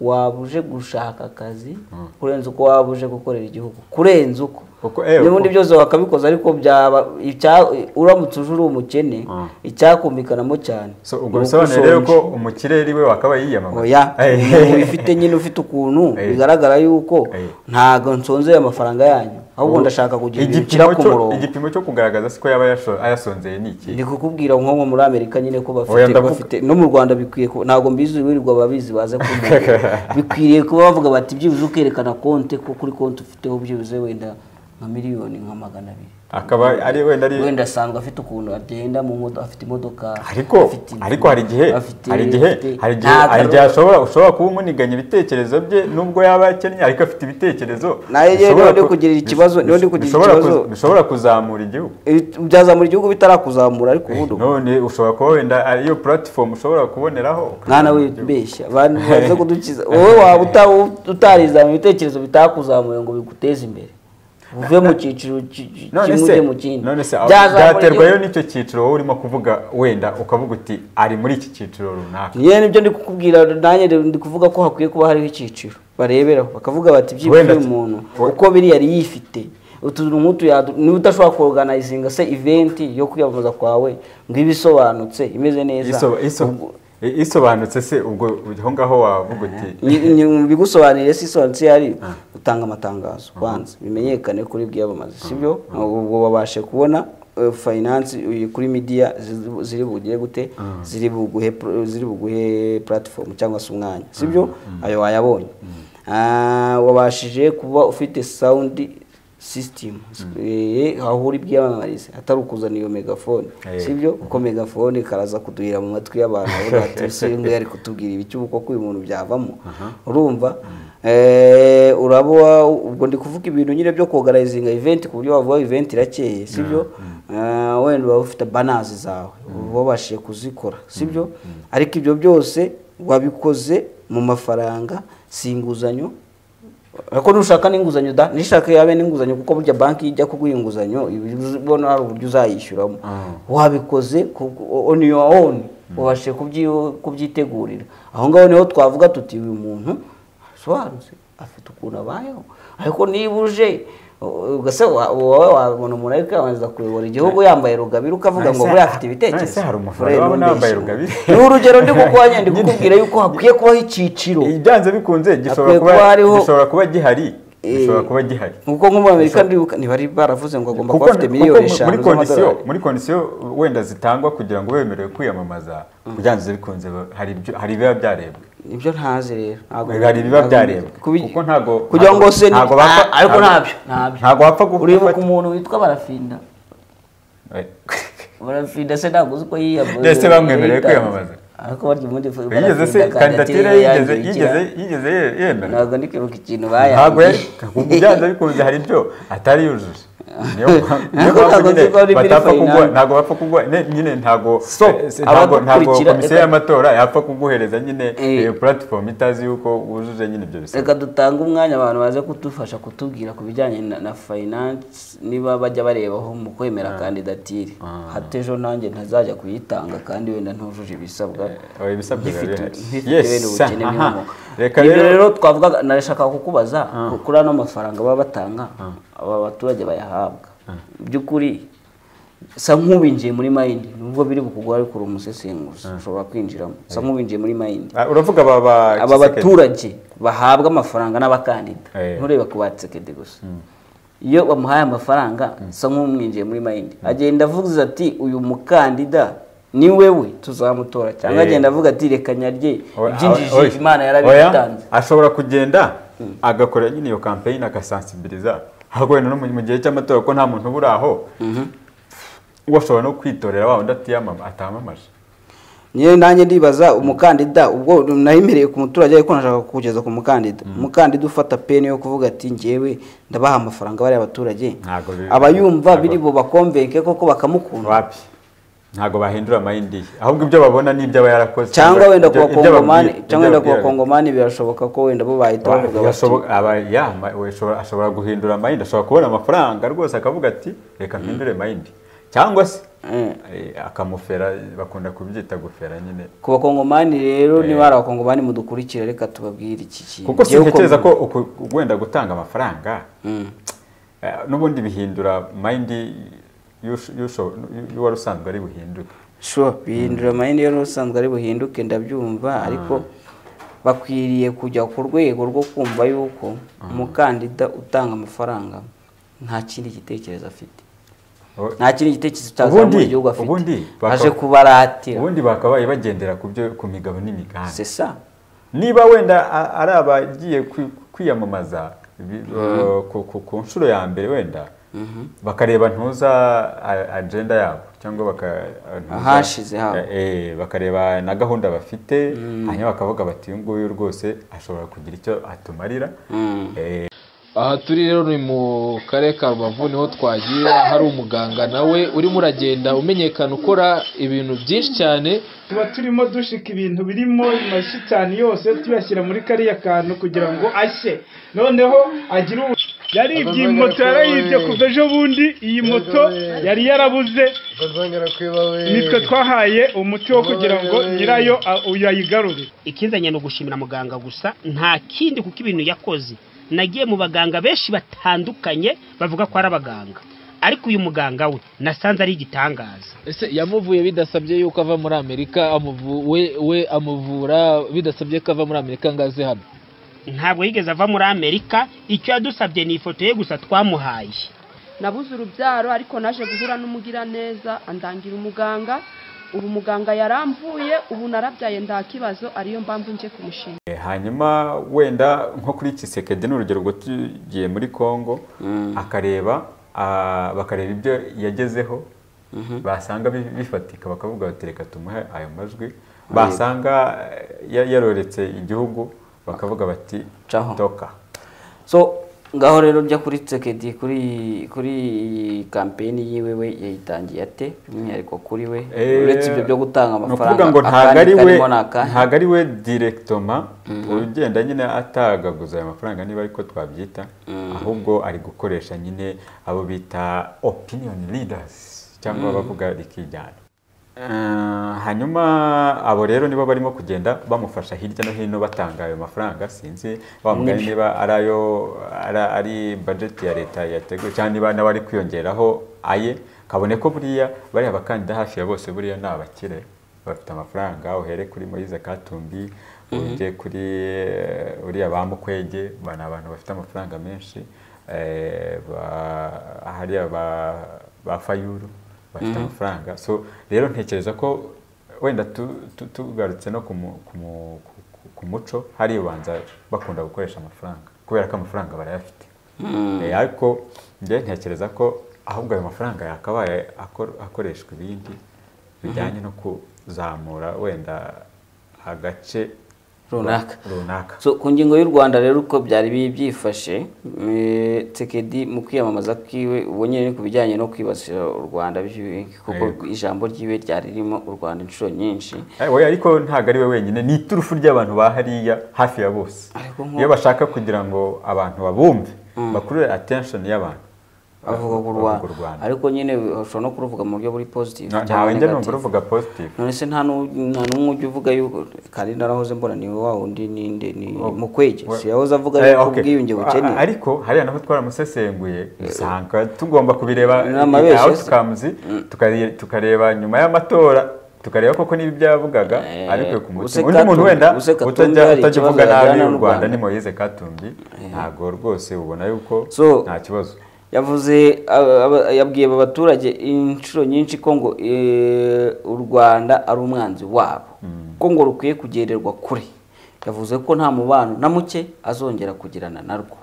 Speaker 1: waba uje gushaka akazi kurenza uko waba uje gukorera igihugu. Kurenza uko.
Speaker 2: Eh,
Speaker 1: n'ubundi byose wakabikoza ariko byaba uramutse uje uri umukene icyakumvikanamo cyane.
Speaker 2: So
Speaker 1: ni
Speaker 2: ubwo bisobanuye rero ko umukire we wakaba yiyamamaza.
Speaker 1: Oya
Speaker 2: Eh.
Speaker 1: wifite nyine ufite ukuntu.
Speaker 2: Eh.
Speaker 1: bigaragara yuko ntabwo nsonzeye amafaranga yanyu. Ahubwo ndashaka kugira ibintu ku murongo.
Speaker 2: igipimo cyo kugaragaza siko yaba ayasonzeye ni iki?
Speaker 1: Ndi kukubwira nko muri amerika nyine ko bafite no mu rwanda bikwiye ntabwo mbizi wirirwa ababizi baze kumenya. Bikwiriye kuba bavuga bati byibuze ukerekana konti ko kuri konti ufiteho byibuze wenda nka miliyoni nka magana abiri.
Speaker 2: Akaba ari wenda ari
Speaker 1: wenda asanzwe afite ukuntu agenda mu modoka afite imodoka
Speaker 2: ariko ariko hari igihe hari igihe hari igihe hari igihe ashobora ushobora kuba umuniganya ibitekerezo bye nubwo yaba akennye ariko afite ibitekerezo
Speaker 1: Nawe rero
Speaker 2: bishobora
Speaker 1: niba ndi
Speaker 2: ku-
Speaker 1: kugirira ikibazo- niba ndi
Speaker 2: bishobora
Speaker 1: ikibazo-
Speaker 2: bishobora kuzamura igihugu.
Speaker 1: Byazamura igihugu bitarakuzamura ariko ubundi
Speaker 2: none ushobora kuba wenda ariyo platform ushobora kuboneraho.
Speaker 1: Mwana wibeshya abantu baze kudukiza wowe waba uta- utarizamura ibitekerezo bitakuzamuye ngo biguteze imbere. Uve mu cyiciro kimwe mu kindi.
Speaker 2: none se aho-
Speaker 1: Byazamura
Speaker 2: byaterwa yo
Speaker 1: igihugu.
Speaker 2: n'icyo cyiciro wowe urimo kuvuga wenda ukavuga uti ari muri iki cyiciro runaka.
Speaker 1: Niyo ni byo ndi kukubwira nanjye ndi kuvuga ko hakwiye kuba hariho icyiciro. Bareberaho. Bakavuga bati byibura
Speaker 2: Wenda-
Speaker 1: uyu muntu
Speaker 2: we-
Speaker 1: uko biri yari yifite. Utuntu nk'utu niba udashobora kuorganizinga se eventi yo kwiyamamaza kwawe ngo ibe isobanutse imeze neza.
Speaker 2: Isobanutse se ubwo aho ngaho wavuga uti?
Speaker 1: Mu bigusobanurire si isobanutse yari utanga amatangazo kwanza. Bimenyekane kuri bwiyamamaza sibyo ubwo babashe kubona eh, finance eh, kuri media zi- ziri bugire gute? Ziri buguhe ziri buguhe platform cyangwa se umwanya sibyo ayo wayabonye. Ah, wabashije kuba ufite sound system. Eh, aho uri bwiyamamarize atari ukuzana iyo megafone
Speaker 2: Eh.
Speaker 1: sibyo kuko megafone karaza kuduhira mu matwi y'abantu. Bavuga ati ese uyu nguyu ari kutubwira ibiki ubu koko uyu muntu byavamo. Urumva? Eh, uraba ubwo ndi kuvuga ibintu nyine byo kugaragaza event ku buryo wavuga event irakeye. Sibyo Eh, wenda uba ufite banazi zawe wabashije kuzikora. Sibyo ariko ibyo byose wabikoze mu mafaranga si inguzanyo ariko nushaka n'inguzanyo da nishaka yabe n'inguzanyo kuko burya banki ijya kuguha inguzanyo ubona hari uburyo uzayishyuramo. Wabikoze ku- on your own wabashije kubyi- kubyitegurira. Aho ngaho ni ho twavuga tuti uyu muntu asobanutse afite ukuntu abayeho. Ariko niba uje ugase wowe wabona umuntu ari kwiyamamariza kuyobora igihugu yambaye rugabire ukavuga ngo buriya afite ibitekerezo.
Speaker 2: hari yambaye
Speaker 1: ntumbeshye.
Speaker 2: rugabire.
Speaker 1: ni urugero ndi kukuhanya ndi kukubwira yuko hakwiye kubaho icyiciro
Speaker 2: byanze bikunze gishobora kuba gihari.
Speaker 1: Eh,
Speaker 2: gishobora kuba gihari.
Speaker 1: Nkuko nko muri amerika ndibuka ntibari baravuze ngo agomba kuba afite miliyoni eshanu z'amadolari.
Speaker 2: muri kondisiyo wenda zitangwa kugira ngo wemerewe kwiyamamaza byanze bikunze hari ibiba byarebwe.
Speaker 1: Ni byo ntazi rero ntabwo-
Speaker 2: hari ibiba
Speaker 1: ntabwo-
Speaker 2: byarebwe kuko ntago
Speaker 1: kugira ngo se
Speaker 2: ntago bapfa
Speaker 1: Ah, ariko ntabyo
Speaker 2: ntago wapfa gufata
Speaker 1: uribuka umuntu witwa barafinda
Speaker 2: Eh,
Speaker 1: barafinda se ntabwo uzi ko yiyamamaza
Speaker 2: Mbese bamwemereye kwiyamamaza?
Speaker 1: ariko barya ubundi
Speaker 2: yigeze se kandidatire yigeze yigeze yigeze ye- yemera
Speaker 1: ntabwo ndi kwibuka ikintu
Speaker 2: ntabwo yari kuko byanze bikunze hari ibyo atari yujuje
Speaker 1: Ntabwo
Speaker 2: bapfa ne- nyine ntabwo komisiyo y'amatora yapfa kuguhereza nyine platform itazi yuko wujuje nyine ibyo bisabwa
Speaker 1: reka dutange umwanya abantu baze kudufasha kutubwira ku bijyanye na, na finance. Niba bajya barebaho mu kwemera kandidatire hato ejo nanjye ntazajya kuyitanga kandi wenda ntujuje ibisabwa.
Speaker 2: Reka
Speaker 1: ibyo
Speaker 2: rero-
Speaker 1: twavugaga narashaka kukubaza kuri ano mafaranga baba batanga aba baturage bayahabwa by'ukuri sa nk'ubinjiye muri mayindi nubwo biri bukugwa ariko uri umusesenguzi ushobora kwinjiramo. Sa nk'ubinjiye muri mayindi
Speaker 2: Ah, uravuga aba
Speaker 1: baturage bahabwa amafaranga n'abakandida.
Speaker 2: Eh.
Speaker 1: ntureba ku batsekedi gusa. Iyo bamuhaye amafaranga sa nk'umwinjiye muri mayindi agenda avuga ati uyu mukandida ni wewe tuzamutora. Cyangwa
Speaker 2: Eh.
Speaker 1: agenda avuga ati reka nyarye ibyinjije imana yarabitanze.
Speaker 2: Ashobora kugenda agakora nyine iyo campaign agasansibiliza ahubwo wenda no mu gihe cy'amatora ko nta muntu ubura aho washobora no kwitorera wa wundi atiyamama atamamaje
Speaker 1: niyo nanjye ndibaza umukandida ubwo nahimereye ku muturage ariko nashaka kugeza ku mukandida umukandida ufata peni yo kuvuga ati ngewe ndabaha amafaranga bariya baturage
Speaker 2: Ntabwo bi-
Speaker 1: abayumva
Speaker 2: ntabwo-
Speaker 1: biri bubakomvenke koko bakamukunda
Speaker 2: ntabwo bahindura amayindi ahubwo ibyo babona ni ibyo aba yarakoze
Speaker 1: cyangwa wenda ku bakongomani cyangwa wenda ku bakongomani birashoboka ko wenda bo bahita bavuga bati
Speaker 2: ashobora- guhindura mayindi ashobora kubona amafaranga rwose akavuga ati reka mpindure mayindi cyangwa se
Speaker 1: Mm.
Speaker 2: eh, akamufera bakunda kubyita gufera nyine.
Speaker 1: Ku bakongomani rero niba hari abakongomani mudukurikira reka tubabwire iki kintu.
Speaker 2: Kuko sintekereza ko wenda gutanga amafaranga
Speaker 1: Mm.
Speaker 2: eh, n'ubundi bihindura mayindi y'usho- y'uwari usanzwe ari buhinduke.
Speaker 1: Sure bihindura amayini yo n'ubusanzwe ari buhinduke ndabyumva ariko bakwiriye kujya ku rwego rwo kumva yuko umukandida utanga amafaranga nta kindi gitekerezo afite. Nta kindi gitekerezo cyazamura igihugu afite.
Speaker 2: ubundi baka-
Speaker 1: aje kubaratira.
Speaker 2: ubundi bakabaye bagendera ku byo ku migabo n'imigambi niba wenda ari abagiye kwi- kwiyamamaza ku nshuro ya mbere wenda bakareba ntuza agenda yabo cyangwa
Speaker 1: Ahashize habo.
Speaker 2: Eh, eh, bakareba na gahunda bafite hanyuma bakavuga bati uyu nguyu rwose ashobora kugira icyo atumarira. Eh,
Speaker 3: aha turi rero ni mu karere ka rubavu ni ho twagiye hari umuganga nawe urimo uragenda umenyekana ukora ibintu byinshi cyane.
Speaker 4: Tuba turimo dushika ibintu birimo amashitani yose tuyashyira muri kariya kantu kugira ngo ashye. Noneho agire ubu yaribye iyi moto yarayibye kuva ejo bundi iyi moto yari yarabuze. Nitwe twahaye umuti wo kugira ngo nyirayo uyayigarure.
Speaker 5: Ikinzanye ni ugushimira muganga gusa nta kindi kuko ibintu yakoze. Nagiye mu baganga benshi batandukanye bavuga ko ari abaganga. Ariko uyu muganga we nasanze ari igitangaza.
Speaker 3: Ese yamuvuye bidasabye yuko ava muri amerika we amuvura bidasabye ko ava muri amerika ngo aze hano?
Speaker 5: Ntabwo yigeze ava muri amerika icyo yadusabye ni ifoto ye gusa twamuhaye.
Speaker 6: Nabuze urubyaro ariko naje guhura n'umugiraneza andangira umuganga. Ubu muganga yaramvuye ubu narabyaye nta kibazo ariyo mpamvu nje kumushima
Speaker 2: Eh, hanyuma wenda nko kuri kisekedi ni urugero rwo tugiye muri congo akareba ah, bakareba ibyo yagezeho. Basanga bi- bifatika bakavuga bati reka tumuhe ayo majwi. Basanga eh, ya- yaroretse igihugu. Bakavuga bati toka.
Speaker 1: So ngaho rero ujya kuri tsekedi kuri kuri iyi kampeni yiwe we yayitangiye ate? By'umwihariko kuri we?
Speaker 2: Eh,
Speaker 1: uretse ibyo byo gutanga amafaranga
Speaker 2: ngo ntabwo ari we we direkitoma ugenda nyine atagaguza ayo mafaranga niba ariko twabyita ahubwo ari gukoresha nyine abo bita opinion leaders cyangwa bavuga rikijyana hanyuma abo rero nibo barimo kugenda bamufasha hirya no hino batanga ayo mafaranga. Sinzi wa mugani niba ari ayo ari- budget ya leta yateguye cyangwa niba nawe ari kwiyongeraho aye. Kabone ko buriya bariya bakandida hafi ya bose buriya ni abakire. Bafite amafaranga uhere kuri Moise Katumbi ujye kuri eh, uriya ba Mukwege ni abantu bafite amafaranga menshi. Eh, hariya ba ba Fayulu. Bafite amafaranga. So rero ntekereza ko wenda tu- tu- tugarutse no ku mu- ku mu- ku- ku muco hari ubanza bakunda gukoresha amafaranga kubera ko amafaranga barayafite. Eh, ariko njye ntekereza ko ahubwo ayo mafaranga yakabaye akor- akoreshwa ibindi bijyanye no kuzamura wenda agace
Speaker 1: Runaka.
Speaker 2: runaka.
Speaker 1: So, ku ngingo y'u rwanda rero uko byari byifashe eh, tsekedi mu kwiyamamaza kwiwe ubu nyine ku bijyanye no kwibasira u rwanda kuko ijambo ryiwe ryari ririmo u rwanda inshuro nyinshi.
Speaker 2: Ariko ntabwo ari we wenyine ni iturufu ry'abantu ba hariya hafi ya bose. Iyo bashaka kugira ngo abantu babumve bakurure attention y'abantu.
Speaker 1: Avuga ku
Speaker 2: bavuga u
Speaker 1: rwanda. Ariko nyine ushobora no kuruvuga mu buryo buri positive
Speaker 2: ntawe njya numva ruvuga positive.
Speaker 1: None se nta nu- nta n'umwe ujya uvuga yuko kandi narahoze mbona ni wa wundi ninde ni
Speaker 2: Oh,
Speaker 1: mukwege.
Speaker 2: we-
Speaker 1: si yahoze avuga
Speaker 2: Eh,
Speaker 1: yuko
Speaker 2: okay.
Speaker 1: ubwiyunge bukenewe
Speaker 2: ariko hariya naho twaramusesenguye usanga tugomba kubireba outcomes tukare- tukareba nyuma y'amatora tukareba koko niba ibyo yavugaga
Speaker 1: Eh,
Speaker 2: ariko ku mutima undi muntu wenda utajya uvuga nabi
Speaker 1: n'u
Speaker 2: Rwanda ni Moise Katumbi ntabwo rwose ubona yuko nta kibazo.
Speaker 1: Yavuze yabwiye aba baturage inshuro nyinshi ko ngo eh, u rwanda ari umwanzi wabo. Ko ngo rukwiye kugererwa kure. Yavuze ko nta mubano na muke azongera kugirana narwo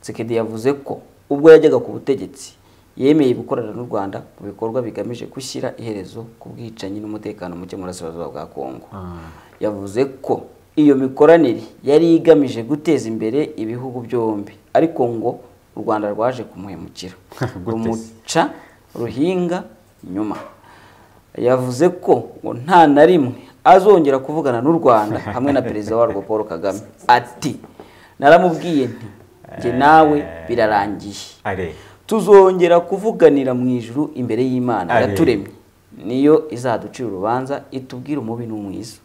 Speaker 1: tsekedi yavuze ko ubwo yajyaga ku butegetsi yemeye gukorana n'u rwanda mu bikorwa bigamije gushyira iherezo ku bwicanyi n'umutekano muke mu burasirazuba bwa kongo yavuze ko iyo mikoranire yari igamije guteza imbere ibihugu byombi. Ariko ngo u rwanda rwaje kumuhemukira. Rumuca ruhinga inyuma yavuze ko ngo nta na rimwe azongera kuvugana n'u rwanda hamwe na perezida warwo paul kagame. Ati naramubwiye nti njye nawe birarangiye.
Speaker 2: Are.
Speaker 1: Tuzongera kuvuganira mu ijuru imbere y'imana. Yaturemye. Niyo izaducira urubanza itubwira umubi n'umwiza.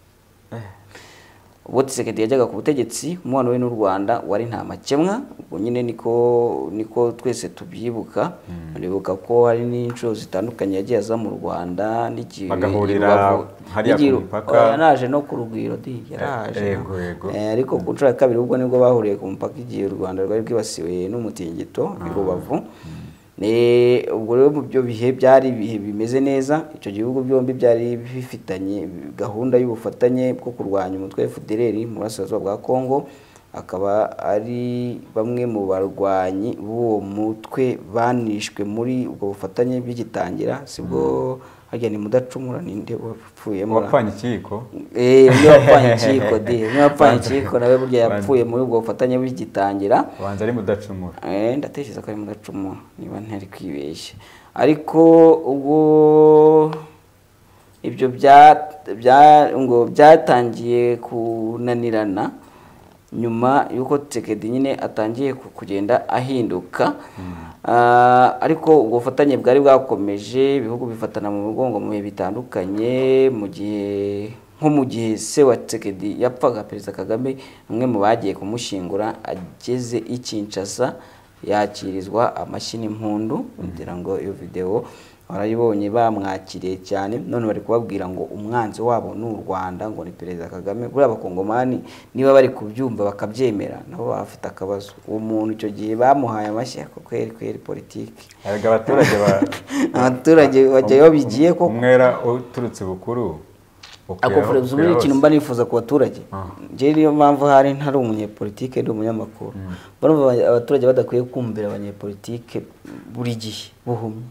Speaker 1: Ubwo Tshisekedi yajyaga ku butegetsi umubano we n'u Rwanda wari nta makemwa ubwo nyine niko niko twese tubyibuka. Uribuka ko hari n'inshuro zitandukanye yagiye aza mu Rwanda
Speaker 2: Bagahurira hariya ku mupaka.
Speaker 1: oya, yanaje no ku rugwiro di yaraje
Speaker 2: Eh, yego, yego.
Speaker 1: Eh, ariko ku nshuro ya kabiri ubwo ni bwo bahuriye ku mupaka igihe u Rwanda rwari rwibasiwe n'umutingito i Rubavu. Ne- ubwo rero mu byo bihe byari ibihe bimeze neza icyo gihugu byombi byari bifitanye gahunda y'ubufatanye bwo kurwanya umutwe wa FDLR mu burasirazuba bwa Kongo akaba ari bamwe mu barwanyi b'uwo mutwe banishwe muri ubwo bufatanye bigitangira sibwo harya ni mudacumura ninde wapfuyemo
Speaker 2: wapfanye ikiyiko
Speaker 1: Eh, umwe wapfanye ikiko di. Umwe wapfanye ikiko nawe burya yapfuye muri ubwo bufatanye bigitangira
Speaker 2: ubanza ari mudacumura
Speaker 1: Eh, ndatekereza ko ari mudacumura niba ntari kwibeshya. Ariko ubwo ibyo bya bya- ngo byatangiye kunanirana. Nyuma y'uko Tshisekedi nyine atangiye ku- kugenda ahinduka. Ah, ariko ubwo bufatanye bwari bwakomeje ibihugu bifatana mu mugongo mu bihe bitandukanye mu gihe nko mu gihe se wa Tshisekedi yapfaga perezida Kagame umwe mu bagiye kumushyingura ageze i Kinshasa yakirizwa amashyi n'impundu ngira ngo iyo video barayibonye bamwakiriye cyane. None bari kubabwira ngo umwanzi wabo ni u Rwanda ngo ni perezida Kagame. Buriya abakongomani niba bari kubyumva bakabyemera nabo baba bafite akabazo. Uwo muntu icyo gihe bamuhaye amashyi ako kweri kweri politiki.
Speaker 2: Abaturage ba
Speaker 1: abaturage bajyayo bigiye ko
Speaker 2: umwera uturutse bukuru
Speaker 1: furebuzi
Speaker 2: ukwira
Speaker 1: muri ikintu mba nifuza ku baturage. Njyewe niyo mpamvu hari ntari umunyepolitike ndi umunyamakuru. Barumva aba- abaturage badakwiye kumvira abanyepolitike buri gihe buhumye.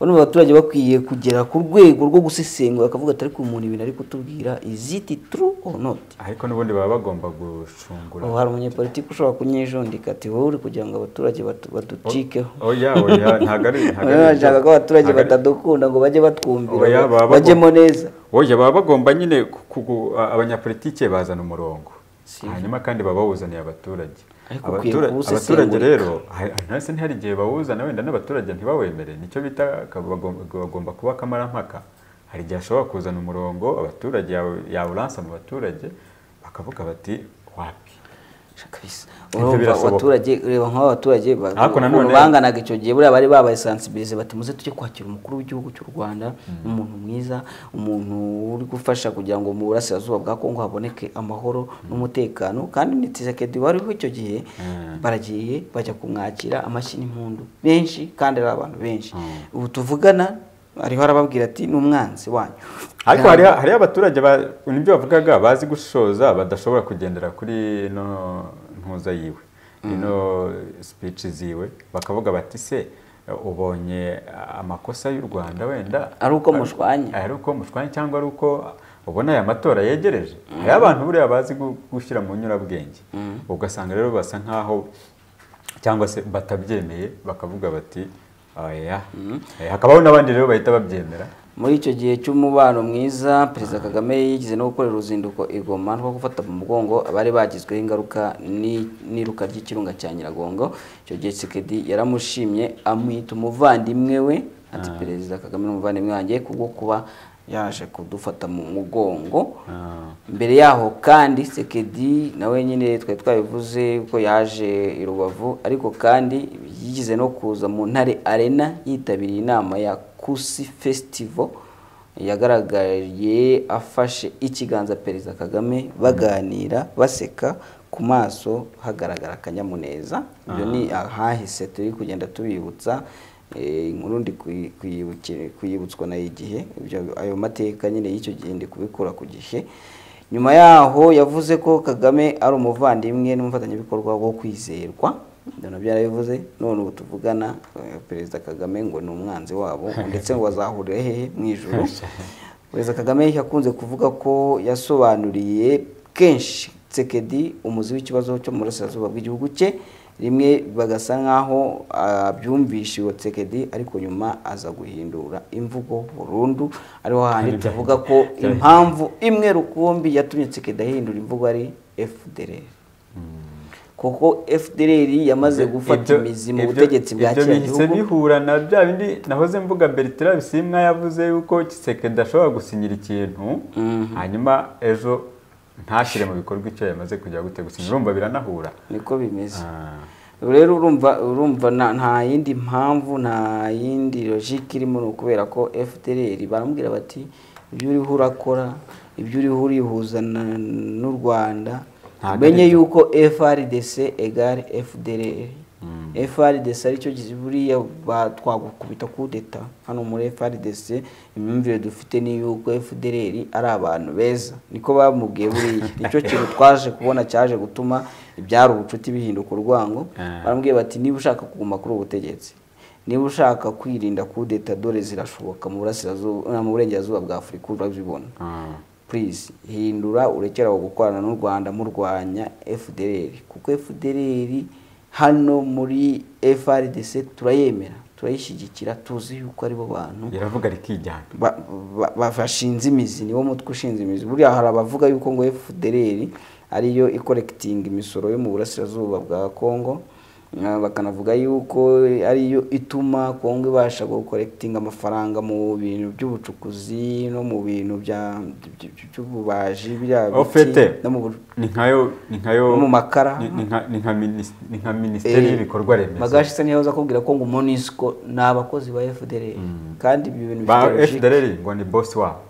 Speaker 1: Barumva abaturage bakwiye kugera ku rwego rwo gusesengura bakavuga ati ariko umuntu ibintu ari kutubwira is it true or not?
Speaker 2: Ariko n'ubundi baba bagomba gushungura.
Speaker 1: Ubu hari umunyepolitike ushobora kunyijundika ati wowe uri kugira ngo abaturage batu- baducikeho. Baba
Speaker 2: ari
Speaker 1: bashaka
Speaker 2: ibyo.
Speaker 1: ko abaturage batadukunda ngo bajye batwumvira bajyemo neza.
Speaker 2: Baba bagomba nyine ku- ku- abanyapolitike bazana umurongo. Hanyuma kandi babawuzaniye bawuzaniye abaturage. Abaturage rero ntase ntihari igihe bawuzana wenda n'abaturage ntibawemere nicyo bita bagomba kuba akamarampaka hari igihe ashobora kuzana umurongo abaturage yawu- yawuransa mu baturage bakavuga bati wapi
Speaker 1: urumva abaturage reba nk'aba baturage ba-
Speaker 2: Ariko
Speaker 1: ukuntu
Speaker 2: nanone-
Speaker 1: banganaga icyo gihe buriya bari babaye sensibilize bati muze tujye kwakira umukuru w'igihugu cy'u Rwanda umuntu mwiza umuntu uri gufasha kugira ngo mu burasirazuba bwa Kongo haboneke amahoro n'umutekano. Kandi ni Tshisekedi wariho icyo gihe
Speaker 2: Mm.
Speaker 1: baragiye bajya kumwakira amashyi n'impundu. Benshi kandi ari abantu benshi. Ubu tuvugana ariho arababwira ati ni umwanzi wanyu.
Speaker 2: Ariko hari hariho abaturage ba- ni byo bavugaga bazi gushoza badashobora kugendera kuri ino ntuza yiwe ino speech ziwe. Bakavuga bati se ubonye amakosa y'u Rwanda wenda?
Speaker 1: Ari uko mushwanye.
Speaker 2: ari uko mushwanye cyangwa ari uko ubona aya matora yegereje. Hariho abantu buriya bazi gu- gushyira mu nyurabwenge. Ugasanga rero basa nkaho cyangwa se batabyemeye bakavuga bati hakabaho n'abandi rero bahita babyemera.
Speaker 1: Muri icyo gihe cy'umubano mwiza perezida kagame yigize no gukorera uruzinduko i Goma rwo gufata mu mugongo abari bagizweho ingaruka ni- n'iruka ry'ikirunga cya nyiragongo. Icyo gihe Tshisekedi yaramushimye amwita umuvandimwe we. Ati perezida kagame ni umuvandimwe wanjye kubwo kuba yaje kudufata mu mugongo.
Speaker 2: Ah.
Speaker 1: mbere yaho kandi sekedi nawe nyine twari twabivuze ko yaje i rubavu ariko kandi yigize no kuza mu ntare arena yitabiriye inama ya kusi festival. Yagaragaye afashe ikiganza perezida kagame baganira baseka ku maso hagaragara akanyamuneza. Ibyo ni ahahise turi kugenda tubibutsa? Inkuru ndi kuyibutswa na igihe. Ayo mateka nyine y'icyo gihe ndi kubikura ku gihe. Nyuma yaho yavuze ko kagame ari umuvandimwe n'umufatanyabikorwa wo kwizerwa. Nabyo yarabivuze. None ubu tuvugana eh, perezida kagame ngo ni umwanzi wabo ndetse ngo bazahurira hehe mu ijoro perezida kagame yakunze kuvuga ko yasobanuriye kenshi tsekedi umuzi w'ikibazo cyo mu burasirazuba bw'igihugu cye rimwe bagasa nk'aho abyumvishe uwo tsekedi ariko nyuma aza guhindura imvugo burundu ariho handi tuvuga ko impamvu imwe rukumbi yatumye tsekedi ahindura imvugo ari fdr kuko fdr yamaze gufata
Speaker 2: Ibyo-
Speaker 1: imizi mu
Speaker 2: ibyo-
Speaker 1: butegetsi bwa
Speaker 2: ibyo
Speaker 1: kiriya
Speaker 2: bihise
Speaker 1: gihugu
Speaker 2: bihura na bya bindi nahoze mvuga Bertrand Bisimwa yavuze yuko Tshisekedi ashobora gusinyira ikintu hanyuma ejo ntashyire mu bikorwa icyo yamaze kujya gute gusinyira urumva biranahura
Speaker 1: niko bimeze
Speaker 2: Ah.
Speaker 1: rero urumva urumva nta yindi mpamvu nta yindi logike irimo ni ukubera ko fdr baramubwira bati ibyo uriho urakora ibyo uriho urihuza n'u rwanda
Speaker 2: byo.
Speaker 1: yuko frdc egare fdr. FRDC ari cyo buriya twagukubita kudeta hano muri FRDC imyumvire dufite ni yuko FDLR ari abantu beza. Niko bamubwiye buriya. Nicyo kintu twaje kubona cyaje gutuma ibyari ubucuti bihinduka urwango.
Speaker 2: Ah.
Speaker 1: baramubwiye bati niba ushaka kuguma kuri ubu butegetsi niba ushaka kwirinda kudeta dore zirashoboka mu burasirazuba mu burengerazuba bwa Afurika urabibona
Speaker 2: Ah.
Speaker 1: please hindura urekeraho gukorana n'u Rwanda murwanya FDLR kuko FDLR hano muri FRDC turayemera turayishyigikira tuzi yuko ari bo bantu.
Speaker 2: Iravuga rikijyana
Speaker 1: ba- ba- ba- bashinze imizi niwo mutwe ushinze imizi. Buriya hari abavuga yuko ngo FDLR ariyo ikorekitinga imisoro yo mu burasirazuba bwa Congo. Ah, bakanavuga yuko ariyo ituma Congo ibasha gukorekitinga amafaranga mu bintu by'ubucukuzi no mu bintu bya by- by- by'ububaji
Speaker 2: ni nkayo
Speaker 1: mu makara.
Speaker 2: ni- nka- ni nka minis- ni nka minisiteri
Speaker 1: Eh,
Speaker 2: y'ibikorwa remezo
Speaker 1: Magashi se niyo akubwira ko ngo MONUSCO ni abakozi ba FDLR kandi ibi bintu logique.
Speaker 2: FDLR ngo ni boss wabo.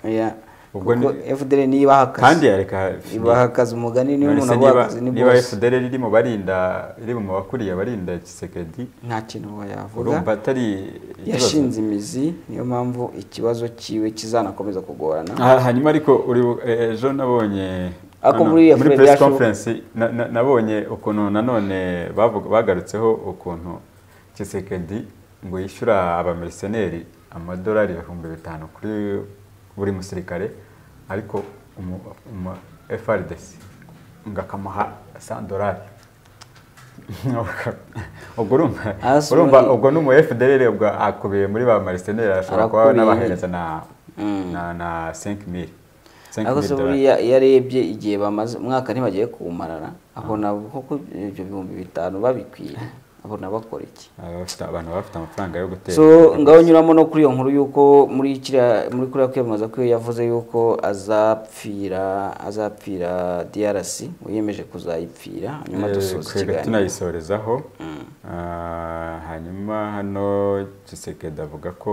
Speaker 2: Ubwo
Speaker 1: FDL niyo ibaha
Speaker 2: kandi yareka
Speaker 1: ibahakaze umugani niyo umuntu akazi ni
Speaker 2: niba FDL riri mu barinda riri mu bakuriye abarinda Kisekedi
Speaker 1: nta kintu yavuga.
Speaker 2: urumva atari
Speaker 1: yashinze imizi niyo mpamvu ikibazo kiwe kizanakomeza kugorana.
Speaker 2: Hanyuma ariko uri eh, ejo nabonye
Speaker 1: Ako
Speaker 2: muri
Speaker 1: buriya
Speaker 2: muri press conference na- na- nabonye ukuntu nanone bavuga bagarutseho ukuntu Kisekedi ngo yishyura abameriseneri amadolari ibihumbi bitanu kuri buri musirikare ariko umu, umu FRDC ngo akamuha 100 dolari ubwo urumva
Speaker 1: Hasi
Speaker 2: urumva
Speaker 1: muri-
Speaker 2: ubwo akubiye muri ba mercenaires ashobora kuba n'abahereza na
Speaker 1: Mm.
Speaker 2: na na 5000
Speaker 1: ariko se buriya iyo arebye igihe bamaze umwaka ntibagiye kuwumarara abona koko ibyo bihumbi bitanu babikwiye abona bakora iki
Speaker 2: abafite abantu bafite amafaranga yo gutera
Speaker 1: so ngaho nyuramo no kuri iyo nkuru y'uko muri kiriya muri kuriya kwiyamamaza ko yavuze y'uko azapfira azapfira DRC wiyemeje kuzayipfira hanyuma
Speaker 2: Eh,
Speaker 1: dusoza ikiganiro.
Speaker 2: tunayisorezaho Ah, hanyuma hano Tshisekedi avuga ko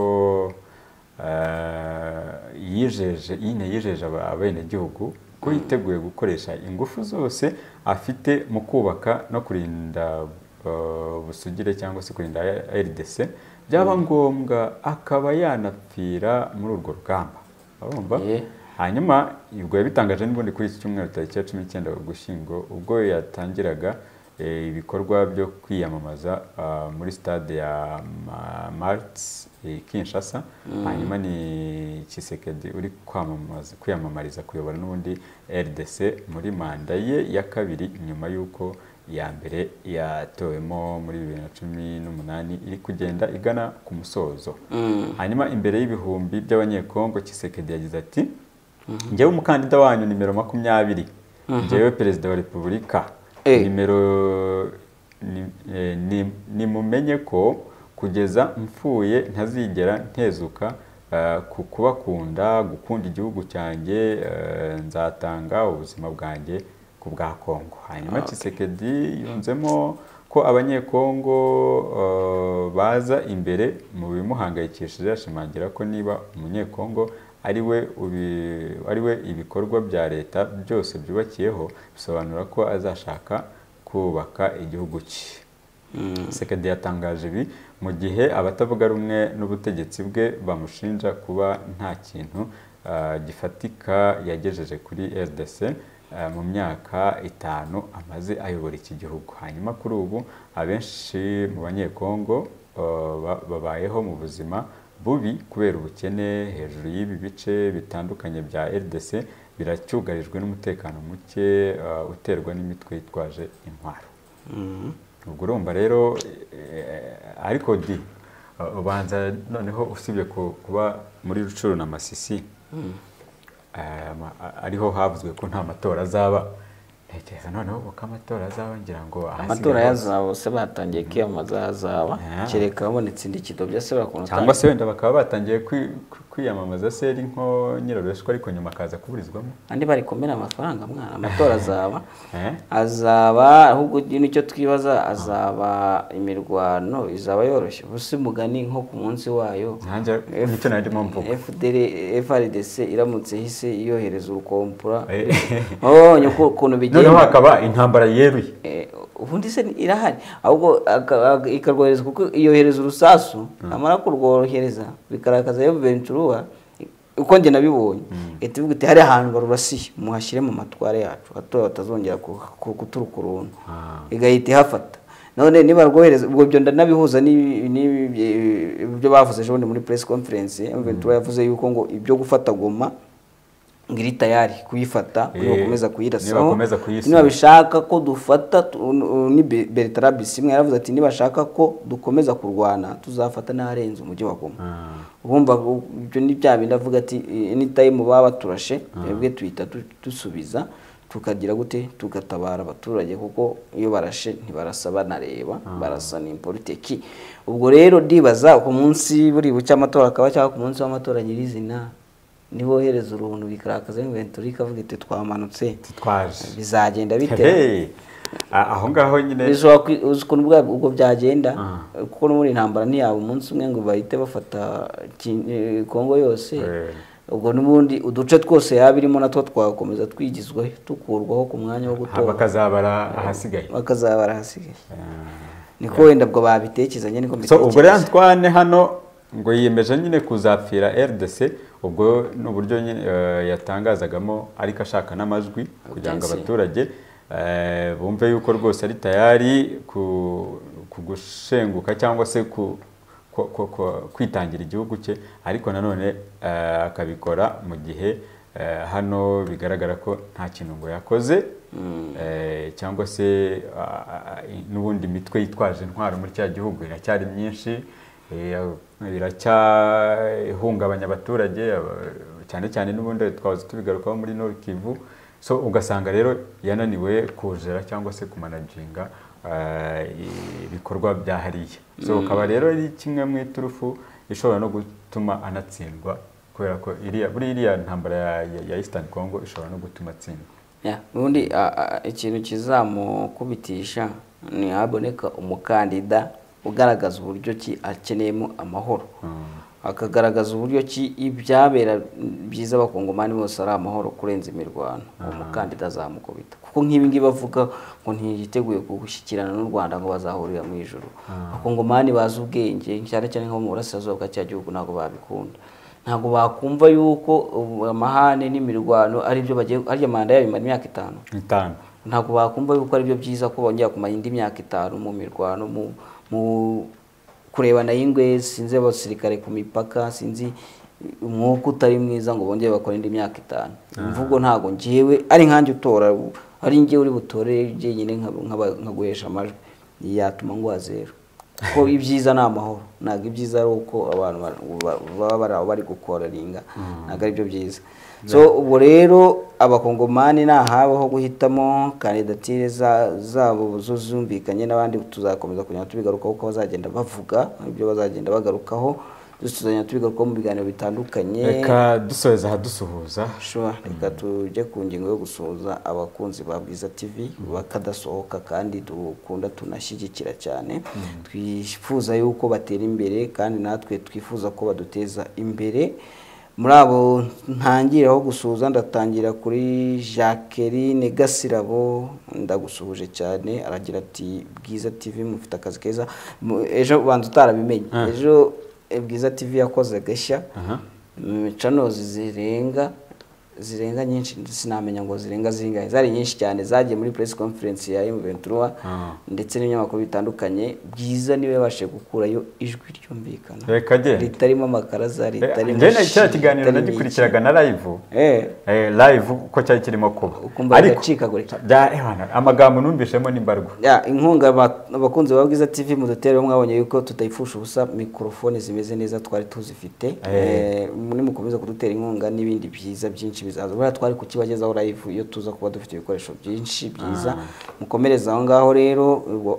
Speaker 2: ah, yijeje yine yijeje abenegihugu ko yiteguye gukoresha ingufu zose afite mu kubaka no kurinda ubusugire cyangwa se kurinda RDC byaba ngombwa akaba yanapfira muri urwo rugamba. Urumva hanyuma ubwo yabitangaje n'ubundi kuri iki cyumweru tariki ya cumi n'icyenda ugushyingo ubwo yatangiraga eh, ibikorwa byo kwiyamamaza ah, muri stade ya Ma- Marts i Kinshasa. Hanyuma ni Tshisekedi uri kwiyamamariza kuyobora n'ubundi RDC muri manda ye ya kabiri nyuma y'uko iya mbere yatowemo muri bibiri na cumi n'umunani iri kugenda igana ku musozo. Hanyuma imbere y'ibihumbi by'abanyekongo Tshisekedi yagize ati njyewe umukandida wanyu nimero makumyabiri. Njyewe perezida wa repubulika.
Speaker 1: Eh.
Speaker 2: nimero ni- eh, ni- nimumenye ko kugeza mpfuye ntazigera ntezuka eh, ku kubakunda gukunda igihugu cyanjye nzatanga ubuzima bwanjye ku bwa kongo. Hanyuma Tshisekedi yunzemo ko abanyekongo eh, baza imbere mu bimuhangayikishije ashimangira ko niba umunyekongo ari we ubi- ari we ibikorwa bya leta byose byubakiyeho bisobanura ko azashaka kubaka igihugu cye. Sekedi yatangaje ibi mu gihe abatavuga rumwe n'ubutegetsi bwe bamushinja kuba nta kintu ah, gifatika yagejeje kuri RDC ah, mu myaka itanu amaze ayobora iki gihugu. Hanyuma kuri ubu abenshi mu banyekongo ba- babayeho mu buzima bubi kubera ubukene hejuru y'ibi bice bitandukanye bya RDC biracyugarijwe n'umutekano muke ah, uterwa n'imitwe yitwaje intwaro. Ubwo urumva rero eh, ariko di ubanza noneho usibye ku- kuba muri rucuru na masisi. Eh, a- ariho havuzwe ko nta matora azaba. Ntekereza noneho ubu ko amatora azaba ngira ngo
Speaker 1: amatora yazaba se batangiye kwiyamamaza hazaba kereka habonetse indi kidobya se bakuntu
Speaker 2: cyangwa se wenda bakaba batangiye kwiyamamaza se ari nko nyirarureshwa ariko nyuma akaza kuburizwamo.
Speaker 1: Andi bari kumena amafaranga mwana amatora azaba
Speaker 2: Eh?
Speaker 1: azaba ahubwo ni cyo twibaza azaba imirwano izaba yoroshye. Ubuse mugani nko ku munsi wayo.
Speaker 2: Nicyo nari ndimo mvuga.
Speaker 1: FRDC iramutse ihise iyohereza urukompura
Speaker 2: Eh.
Speaker 1: oh nyoko ukuntu bigiye
Speaker 2: noneho hakaba intambara yeruye.
Speaker 1: Eh, ubundi se irahari ahubwo ikarwohereza kuko iyohereza urusasu amara kurwohereza bigaragaza yo ventura uko njye nabibonye ihita ivuga iti hari ahantu barurasiye muhashyire mu matware yacu. Hato batazongera guturuka uruntu igahita ihafata. None niba rwohereza ubwo byo ndanabihuza n'ibi- n'ibi ibyo bavuze ejo bundi muri press conference. Ventura yavuze yuko ngo ibyo gufata goma ngo iri tayari kuyifata
Speaker 2: Eh,
Speaker 1: nibakomeza kuyirasaho
Speaker 2: kuyisiga.
Speaker 1: nibabishaka ko dufata ni Be- Bertrand Bisimwa yaravuze ati nibashaka ko dukomeza kurwana tuzafata n'aharenze umujyi wa Goma. Ubumva u- ibyo ni bya bindi avuga ati anytime baba baturashe twebwe tuhita tu- dusubiza tukagira gute tugatabara abaturage kuko iyo barashe ntibarasa banareba barasa ni politiki. Ubwo rero ndibaza ku munsi buri bucye amatora akaba cyangwa ku munsi w'amatora nyirizina nibohereza uruntu bikarakaza inventory ikavuga iti twamanutse.
Speaker 2: Twaje
Speaker 1: bizagenda bite?
Speaker 2: Hey, a- aho ngaho nyine
Speaker 1: uzi ukuntu ubwo byagenda? Kuko no muri intambara ntiyaba umunsi umwe ngo bahite bafata Ki- eh, kongo yose.
Speaker 2: Eh.
Speaker 1: ubwo n'ubundi uduce twose yaba irimo natwo twakomeza twigizwaho tukurwaho ku mwanya wo gutora.
Speaker 2: bakazabara ahasigaye.
Speaker 1: Bakazaba barahasigaye niko wenda ubwo babitekeza niko
Speaker 2: so ubwo rero Antoine hano ngo yiyemeje nyine kuzapfira RDC ubwo ni uburyo eh, yatangazagamo ariko ashaka n'amajwi kugira ngo abaturage eh, bumve yuko rwose ari tayari ku ku gushenguka cyangwa se kwitangira igihugu cye ariko nanone eh, akabikora mu gihe hano bigaragara ko nta kintu ngo yakoze eh, cyangwa se n'ubundi mitwe yitwaje intwaro muri cya gihugu iracyari myinshi eh, iracyahungabanya abaturage aba- cyane cyane n'ubundi twahoze tubigarukaho muri Nord Kivu. So ugasanga rero yananiwe kujera cyangwa se kumanaginga eh, ibikorwa bya hariya so ukaba rero ari kimwe mu iturufu ishobora no gutuma anatsindwa kubera ko iriya ntambara ya, Eastern Congo ishobora no gutuma atsindwa.
Speaker 1: Ubundi ikintu kizamukubitisha ni haboneka umukandida ugaragaza uburyo ki akeneyemo amahoro. Akagaragaza uburyo ki ibyabera byiza abakongomani bose ari amahoro kurenza imirwano. Uwo mukandida azamukubita kuko nk'ibi ngibi bavuga ngo ntiyiteguye gushyikirana n'u rwanda ngo bazahurira mu ijoro abakongomani bazi ubwenge cyane cyane nko mu burasirazuba bwa cya gihugu ntabwo babikunda. Ntabwo bakumva yuko amahane n'imirwano ari byo bagiye arya manda yabo imara imyaka itanu.
Speaker 2: Itanu.
Speaker 1: Ntabwo bakumva yuko ari byo byiza ko bongera kumara indi myaka itanu mu mirwano mu mu kurebana y'ingwe sinzi abasirikare ku mipaka sinzi umwuka utari mwiza ngo bongere bakore indi myaka itanu. Imvugo ntabwo ngewe ari nkanjye utora ari njye uri butore jyenyine nkaguhesha amajwi. Yatuma nguha zero. Kuko ibyiza ni amahoro. Ntabwo ibyiza ari uko abantu ba- ba- baba bari gukoraringa ntabwo ari byo byiza. So ubwo rero abakongomani ntahabaho guhitamo kandidatire za- zabo zo zumvikanye n'abandi tuzakomeza kugenda tubigarukaho uko bazagenda bavuga ibyo bazagenda bagarukaho tuzagenda tubigarukaho mu biganiro bitandukanye.
Speaker 2: Reka dusoheza ahadusuhuza
Speaker 1: Sure, reka tujye ku ngingo yo gusuhuza abakunzi ba Bwiza TV bakadasohoka kandi dukunda tunashyigikira cyane. Twifuza yuko batera imbere kandi natwe twifuza ko baduteza imbere. Muri abo ntangiraho gusuhuza ndatangira kuri Jacqueline Gasirabo ndagusuhuje cyane aragira ati Bwiza TV mufite akazi keza. Ejo banza utarabimenye. Ejo eh, Bwiza TV yakoze gashya Mm, canozi zirenga zirenga nyinshi sinamenya ngo zirenga zingahe. Zari nyinshi cyane zagiye muri press conference ya M23 ndetse n'ibinyamakuru bitandukanye. Byiza ni we yabashije gukurayo ijwi ryumvikana.
Speaker 2: Reka genda.
Speaker 1: Ritarimo amakaraza ritarimo
Speaker 2: njye cya kiganiro
Speaker 1: ritarimo
Speaker 2: nagikurikiraga na live.
Speaker 1: Eh.
Speaker 2: Eh, live uko cyari kirimo kuba. Bya ehwana amagambo numvishemo n'imbarwa
Speaker 1: inkunga aba- abakunzi ba Bwiza TV mudutere mwabonye yuko tutayifusha ubusa mikrofone zimeze neza twari tuzifite. Eh. Nimukomeza kudutera inkunga n'ibindi byiza byinshi bizaza buriya twari kukibagezaho live iyo tuza kuba dufite ibikoresho byinshi byiza. Mukomereza aho ngaho rero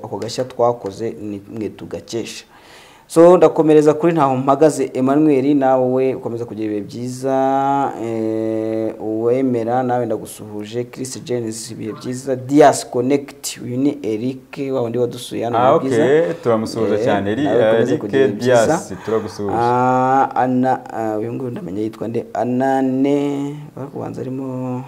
Speaker 1: ako gashya twakoze ni mwe tugakesha. So ndakomereza kuri ntaho mpagaze Emmanuel nawe ukomeza kugira ibihe byiza eh, uwemera nawe ndagusuhuje Chris James ibihe byiza Dias Connect uyu ni Eric wa wundi wadusuye hano
Speaker 2: Ah, okay. Turamusuhuje
Speaker 1: Eh,
Speaker 2: cyane. Eric Dias, turagusuhuje.
Speaker 1: Ah, Ana ah, uyu nguyu ndamenya yitwa nde Anane bari kubanza arimo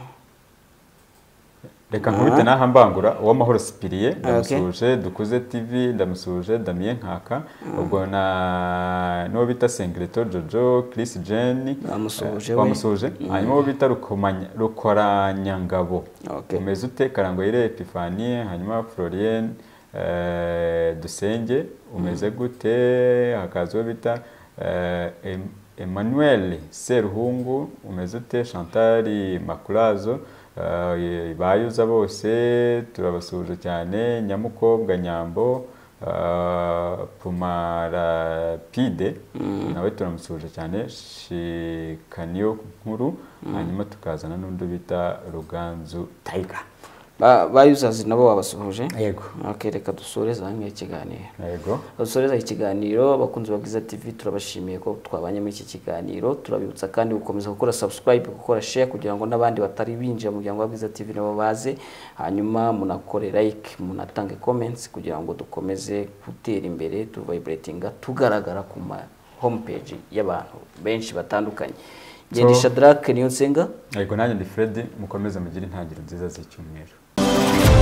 Speaker 2: reka nkubite n'aha mbangura. Uwamahoro sipiriye
Speaker 1: Okay.
Speaker 2: ndamusuhuje dukuze tv ndamusuhuje damien nkaka. Ubwo na n'uwo bita sengireto jojo eh,
Speaker 1: we.
Speaker 2: bamusuhuje. Hanyuma uwo bita rukoranyangabo. Umeze ute karangwayire epifanie hanyuma florienne eh, dusenge umeze gute? Hakaza uwo bita eh, Em- emmanuel seruhungu umeze ute? Chantali makurazo bayuza bose turabasuhuje cyane. Nyamukobwa nyambo eh, pumarapide nawe turamusuhuje cyane. Shikaniyo nkuru hanyuma tukazana n'undi bita ruganzu tiger.
Speaker 1: Ba- users nabo babasuhuje
Speaker 2: yego.
Speaker 1: Reka dusoreze hamwe ikiganiro.
Speaker 2: Yego.
Speaker 1: Dusoreza ikiganiro abakunzi ba Bwiza TV turabashimiye ko twabanye muri iki kiganiro turabibutsa kandi gukomeza gukora subscribe gukora share kugira ngo n'abandi batari binjira mu muryango wa Bwiza TV nabo baze. Hanyuma munakore like munatange comments kugira ngo dukomeze gutera imbere tuvibratinga tugaragara ku ma homepage y'abantu benshi batandukanye. Gendisha Shadrack niyo nsenga
Speaker 2: yego nanjye ndi Fred mukomeze mugire intangiriro nziza z'icyumweru. Thank you.